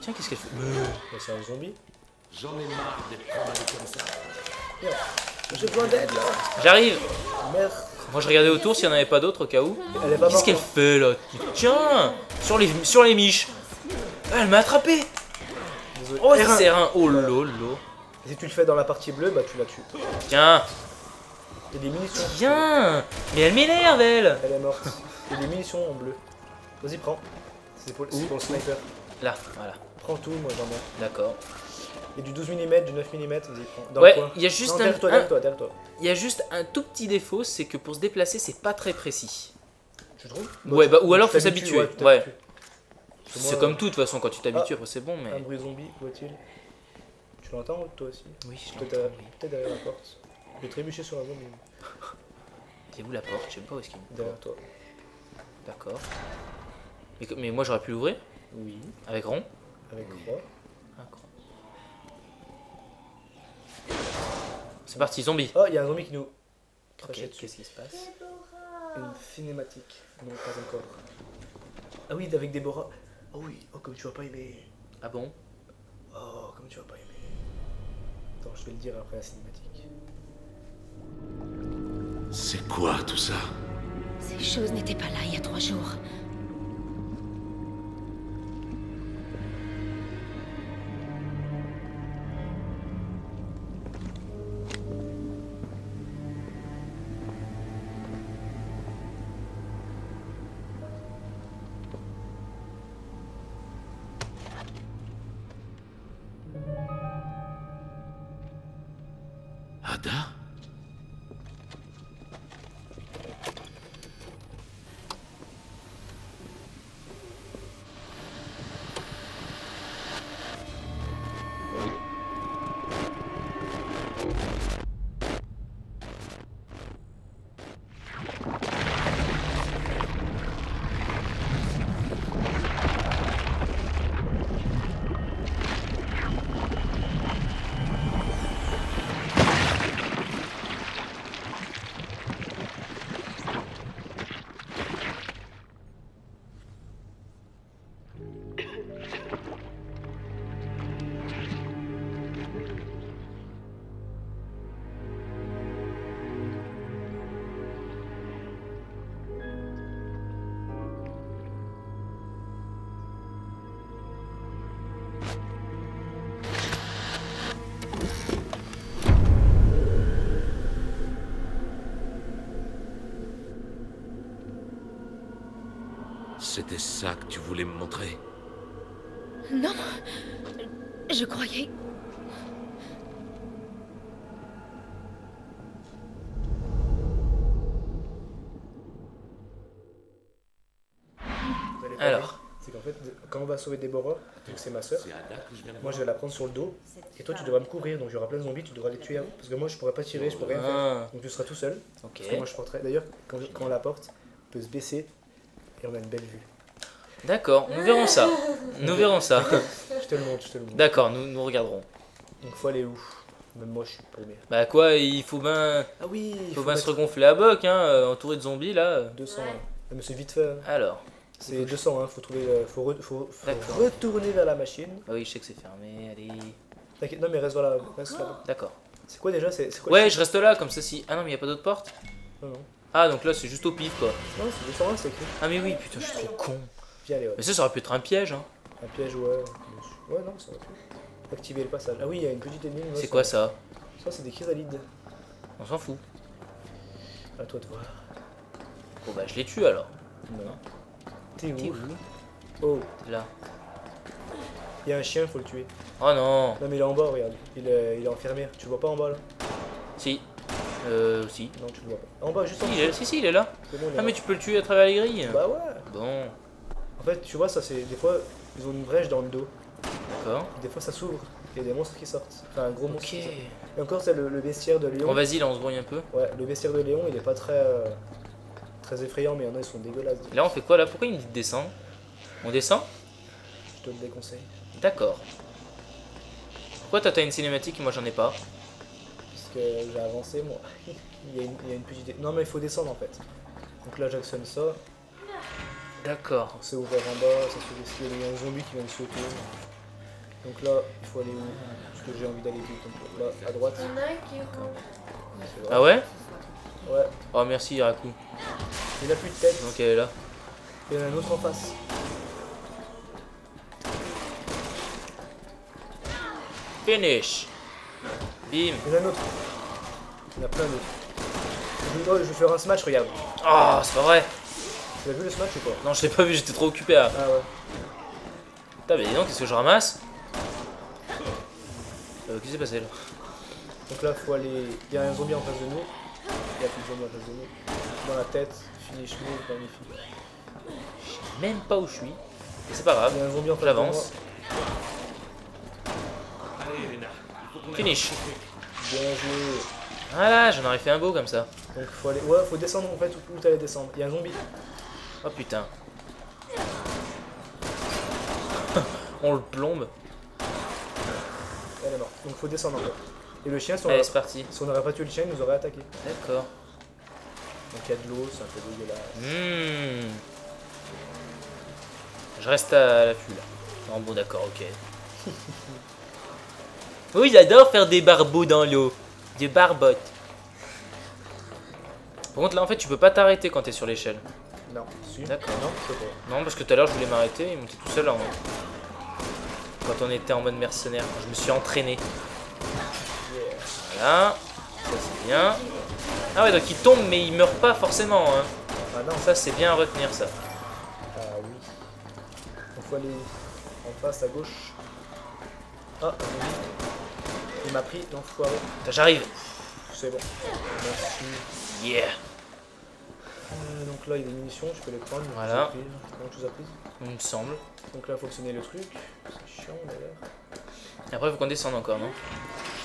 Tiens, qu'est-ce qu'elle fait? Bah, c'est un zombie. J'en ai marre d'être comme ça. J'ai besoin d'aide là. J'arrive Merde. Moi, je regardais autour s'il n'y en avait pas d'autres au cas où. Qu'est-ce qu'elle fait là? Tiens Sur les, sur les miches Ah, Elle m'a attrapé. Oh, R1. c'est un Oh lolo Si tu le fais dans la partie bleue, bah tu la tues. Tiens Il y a des munitions. Viens Mais elle m'énerve, elle Elle est morte. Il y a des munitions en bleu. Vas-y, prends. C'est pour, c'est pour le sniper. Là, voilà. Prends tout, moi j'en ai. D'accord. Il y a du 12 mm, du 9 mm. Dans Ouais, il y a juste Non, un, toi, un- toi, il y a juste un tout petit défaut, c'est que pour se déplacer, c'est pas très précis. Tu trouves? Ouais, bah, ou alors faut s'habituer, tu ouais. C'est comme tout, de toute façon, quand tu t'habitues, Ah. c'est bon, mais... Un bruit zombie, est-il Tu l'entends toi aussi? Oui, je l'entends, oui. peut-être derrière la porte. Je vais trébucher sur un zombie. C'est où la porte? Je sais pas où est-ce qu'il est. Derrière toi. D'accord. Mais, mais moi j'aurais pu l'ouvrir? Oui. Avec rond? Avec croix. D'accord. C'est parti, zombie. Oh, il y a un zombie qui nous Ok, crachait dessus. qu'est-ce qui se passe? Une cinématique. Non, pas encore. Ah oui, avec Déborah. Oh oui, oh comme tu vas pas aimer. Ah bon? Oh, comme tu vas pas aimer. Attends, je vais le dire après la cinématique. C'est quoi tout ça? Ces choses n'étaient pas là il y a trois jours. C'était ça que tu voulais me montrer Non Je croyais. Vous allez pas Alors. C'est qu'en fait, quand on va sauver Déborah, vu que c'est ma soeur, moi je vais la prendre sur le dos. Et toi, tu devras me couvrir. Donc il y aura plein de zombies, tu devras les tuer. avant. Parce que moi, je pourrais pas tirer, je pourrais rien faire. Ah, Donc tu seras tout seul. ok. Parce que moi, je porterai. D'ailleurs, quand, quand on la porte, on peut se baisser et on a une belle vue. D'accord, nous verrons ça. Nous verrons ça. Je te le montre, je te le montre. D'accord, nous, nous regarderons. Donc faut aller où? Même moi, je suis paumé. Bah quoi, il faut bien, Ah oui, il faut se regonfler la boc, hein, euh, entouré de zombies là. 200. hein. Ah, Mais c'est vite fait. hein. Alors, C'est 200, hein. faut, trouver, euh, faut, re- faut, retourner vers la machine. bah oui, je sais que c'est fermé, allez. T'inquiète, non mais reste là, reste là. D'accord. C'est quoi déjà C'est Ouais, je reste là, comme ça si. Ah non, mais y a pas d'autre porte? Non, non. Ah, donc là, c'est juste au pif, quoi. Non, c'est 201, c'est écrit. Ah, mais oui, putain, je suis trop con. Allez, ouais. Mais ça, ça aurait pu être un piège, hein. Un piège, ouais. Ouais, non, ça va plus. Activer le passage. Ah oui, il y a une petite énigme. ouais, C'est quoi ça Ça, c'est des chrysalides. On s'en fout. À toi de voir. Bon, bah, je les tue alors. Non. T'es où où Oh, T'es là. il y a un chien, faut le tuer. Oh non. Non, mais il est en bas, regarde. Il est, il est enfermé. Tu le vois pas en bas là? Si. Euh, si. Non, tu le vois pas. En bas, juste en Si, est, si, si, il est là. C'est bon, il est Ah, là. mais tu peux le tuer à travers les grilles. Bah ouais. Bon, En fait, tu vois, ça c'est. Des fois, ils ont une brèche dans le dos. d'accord. Des fois, ça s'ouvre. Il y a des monstres qui sortent. Enfin, un gros monstre. Ok. qui sort. Et encore, c'est le, le bestiaire de Léon. Bon, vas-y, là, on se brouille un peu. Ouais, le bestiaire de Léon, il est pas très. euh, très effrayant, mais il y en a, ils sont dégueulasses. Là, on fait quoi là? Pourquoi il me dit de descendre On descend? Je te le déconseille. D'accord. Pourquoi toi t'as une cinématique et moi j'en ai pas? J'ai avancé, moi. il, y a une, il y a une petite. Non, mais il faut descendre en fait. Donc là, j'actionne ça. D'accord. C'est ouvert en bas, ça se fait Il y a un zombie qui vient de sauter. Donc là, il faut aller où? Parce que j'ai envie d'aller vite. Donc là, à droite. Il y en a qui. Ah ouais? Ouais. Oh merci Iraku. Il a plus de tête. Donc elle est là. Il y en a un autre en face. Finish Bim Il y en a un autre. Il y en a plein d'autres. Je, oh, je vais faire un smash, regarde. Oh c'est pas vrai Tu as vu le smash ou quoi Non je l'ai pas vu, j'étais trop occupé à... Ah ouais. Putain mais dis donc qu'est-ce que je ramasse? Euh, Qu'est-ce qui s'est passé là? Donc là, faut aller. Il y a un zombie en face de nous. Il y a plus de zombie en face de nous. Dans la tête. Finish move, magnifique. Je sais même pas où je suis. Mais c'est pas grave. Il y a un zombie en face de. J'avance. Finish Bien joué. Voilà, j'en aurais fait un beau comme ça. Donc faut aller. Ouais, faut descendre en fait où, t'allais descendre. Il y a un zombie. Oh putain. On le plombe. Elle est morte. Donc faut descendre en fait. Et le chien, si on Allez aurait- c'est parti. si on n'aurait pas tué le chien, il nous aurait attaqué. D'accord. Donc il y a de l'eau, c'est un peu dégueulasse. Hmm. Je reste à l'affût là. Non, bon, d'accord, ok. oui, j'adore faire des barbeaux dans l'eau. Des barbottes. Par contre, là, en fait, tu peux pas t'arrêter quand t'es sur l'échelle. Non, si. D'accord. Non, c'est pas. Non, parce que tout à l'heure, je voulais m'arrêter et monter tout seul en- Quand on était en mode mercenaire, quand je me suis entraîné. Voilà. Ça, c'est bien. Ah ouais, donc il tombe, mais il meurt pas forcément. Hein. Ah non, Ça, c'est bien à retenir, ça. Ah oui. Donc faut aller en face à gauche. Ah, zombie. Il m'a pris, l'enfoiré. Putain, J'arrive. C'est bon. Merci. Yeah. Euh, donc là, il y a des munitions, je peux les prendre. Voilà. tu as prises. Il me semble. Donc là, fonctionner le truc. C'est chiant d'ailleurs. Et après, faut qu'on descende encore, non?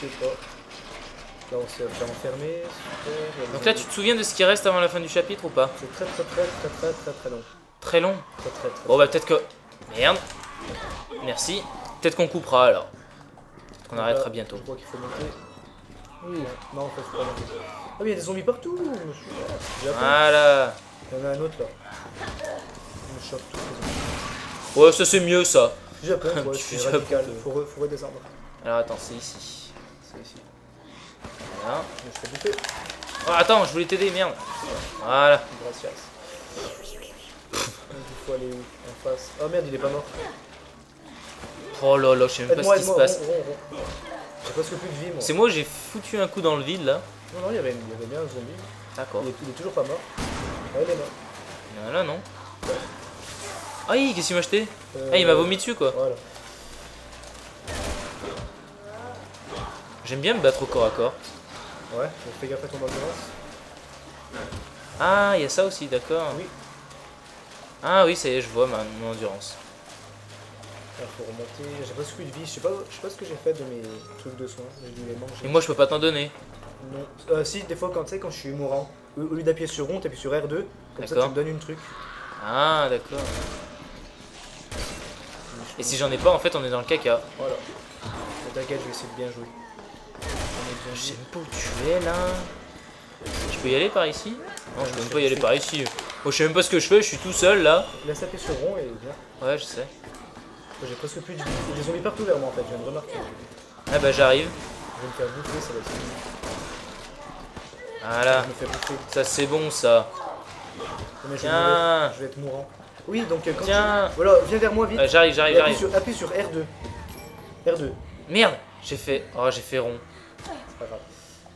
Je sais pas. Là, on s'est. Super. il des Donc là, tu te souviens de ce qui reste avant la fin du chapitre ou pas? C'est très très très très très très très long. Très long? Très très très. Bon, bah, peut-être que. Merde. Merci. Peut-être qu'on coupera alors. Donc arrêtera là, bientôt. Je crois qu'il faut monter. Ouh. Non, en fait, faut pas monter. Ah, mais il y a des zombies partout. je suis- J'ai. Voilà. Il y en a un autre là. Il me choque tous les zombies. Ouais, ça c'est mieux ça. Japon, ouais, c'est fais radical. Faut, re- faut redescendre. Alors attends, c'est ici. C'est ici. Voilà. Je bouffer. Oh, attends, je voulais t'aider, merde. Voilà. Gracias. Il faut aller où En face. Oh merde, il est pas mort. Oh là là, je sais même pas ce qui se passe. rond, rond, rond. J'ai presque plus de vie, moi. C'est moi, j'ai foutu un coup dans le vide là. Non, non, il y avait, il y avait bien un zombie. D'accord. Il est, il est toujours pas mort. Ouais, il est mort. Voilà, non Aïe, qu'est-ce qu'il m'a jeté Euh, Ah, il m'a vomi dessus quoi. Voilà. J'aime bien me battre au corps à corps. Ouais, donc fais gaffe à ton endurance. Ah, il y a ça aussi, d'accord. Oui. Ah oui, ça y est, je vois ma, mon endurance. Il faut remonter. J'ai presque plus de vie. Je sais pas, je sais pas ce que j'ai fait de mes trucs de soins. J'ai dû les manger. Et moi, je peux pas t'en donner. Non. Euh, si, des fois, quand tu sais, quand je suis mourant, au lieu d'appuyer sur rond, t'appuies sur R2. Comme ça, tu D'accord. me donnes une truc. Ah, d'accord. Et si j'en ai pas, en fait, on est dans le caca. Voilà. T'inquiète, je vais essayer de bien jouer. Bien Je sais même pas où tu es là. Je peux y aller par ici? Non, je peux même pas y aller par ici. Moi, je sais même pas ce que je fais, je suis tout seul là. Laisse appuyer sur rond et viens. Ouais, je sais. J'ai presque plus de vie. Il y a des zombies partout vers moi en fait, je viens de remarquer. Ah bah, j'arrive. vais me faire bouffer, ça va être fini. Voilà, Je me fais bouffer. ça c'est bon ça. Mais je, vais Tiens. je vais être mourant. Oui, donc euh, quand Tiens. tu... Voilà, viens vers moi vite. Euh, j'arrive, j'arrive, appuie j'arrive. sur, appuie sur R2. R2, Merde, j'ai fait. Oh, j'ai fait rond. c'est pas grave.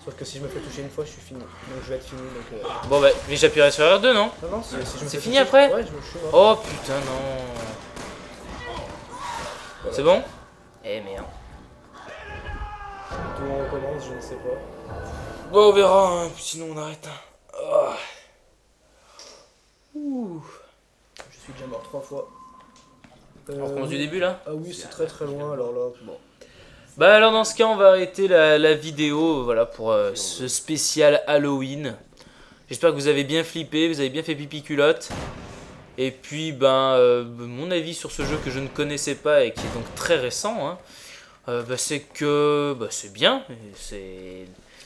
Sauf que si je me fais toucher une fois, je suis fini. Donc je vais être fini. Donc, euh, Bon bah, mais j'appuierai sur R2 non Non, non, si, si je me C'est fini toucher- après Ouais, je, je suis mort. Oh putain non. C'est bon Eh merde. Tout on recommence, je ne sais pas. Bon on verra, hein, sinon on arrête. hein. Oh. Ouh. Je suis déjà mort trois fois. Euh, On recommence du début là Ah oui, c'est très très loin, alors là, bon. Bah alors dans ce cas on va arrêter la, la vidéo voilà pour euh, ce spécial Halloween. J'espère que vous avez bien flippé, vous avez bien fait pipi culotte. Et puis ben euh, mon avis sur ce jeu que je ne connaissais pas et qui est donc très récent, hein, euh, bah, c'est que bah, c'est bien,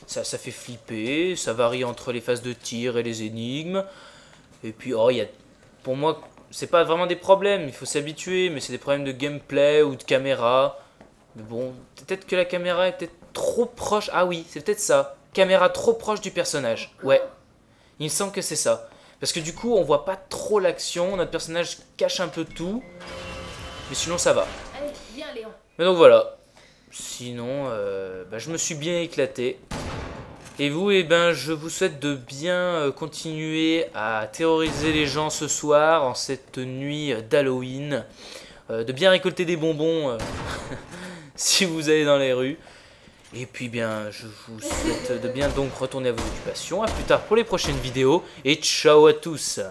ça, fait flipper, ça varie entre les phases de tir et les énigmes. Et puis oh y a pour moi c'est pas vraiment des problèmes, il faut s'habituer, mais c'est des problèmes de gameplay ou de caméra. Mais bon, peut-être que la caméra est trop proche. Ah oui, c'est peut-être ça. Caméra trop proche du personnage. Ouais. Il me semble que c'est ça. Parce que du coup, on voit pas trop l'action. Notre personnage cache un peu tout. Mais sinon, ça va. Allez, viens, Léon. Mais donc voilà. Sinon, euh, bah, je me suis bien éclaté. Et vous, eh ben, je vous souhaite de bien euh, continuer à terroriser les gens ce soir, en cette nuit d'Halloween. Euh, de bien récolter des bonbons euh, si vous allez dans les rues. Et puis bien, je vous souhaite de bien donc retourner à vos occupations. A plus tard pour les prochaines vidéos. Et ciao à tous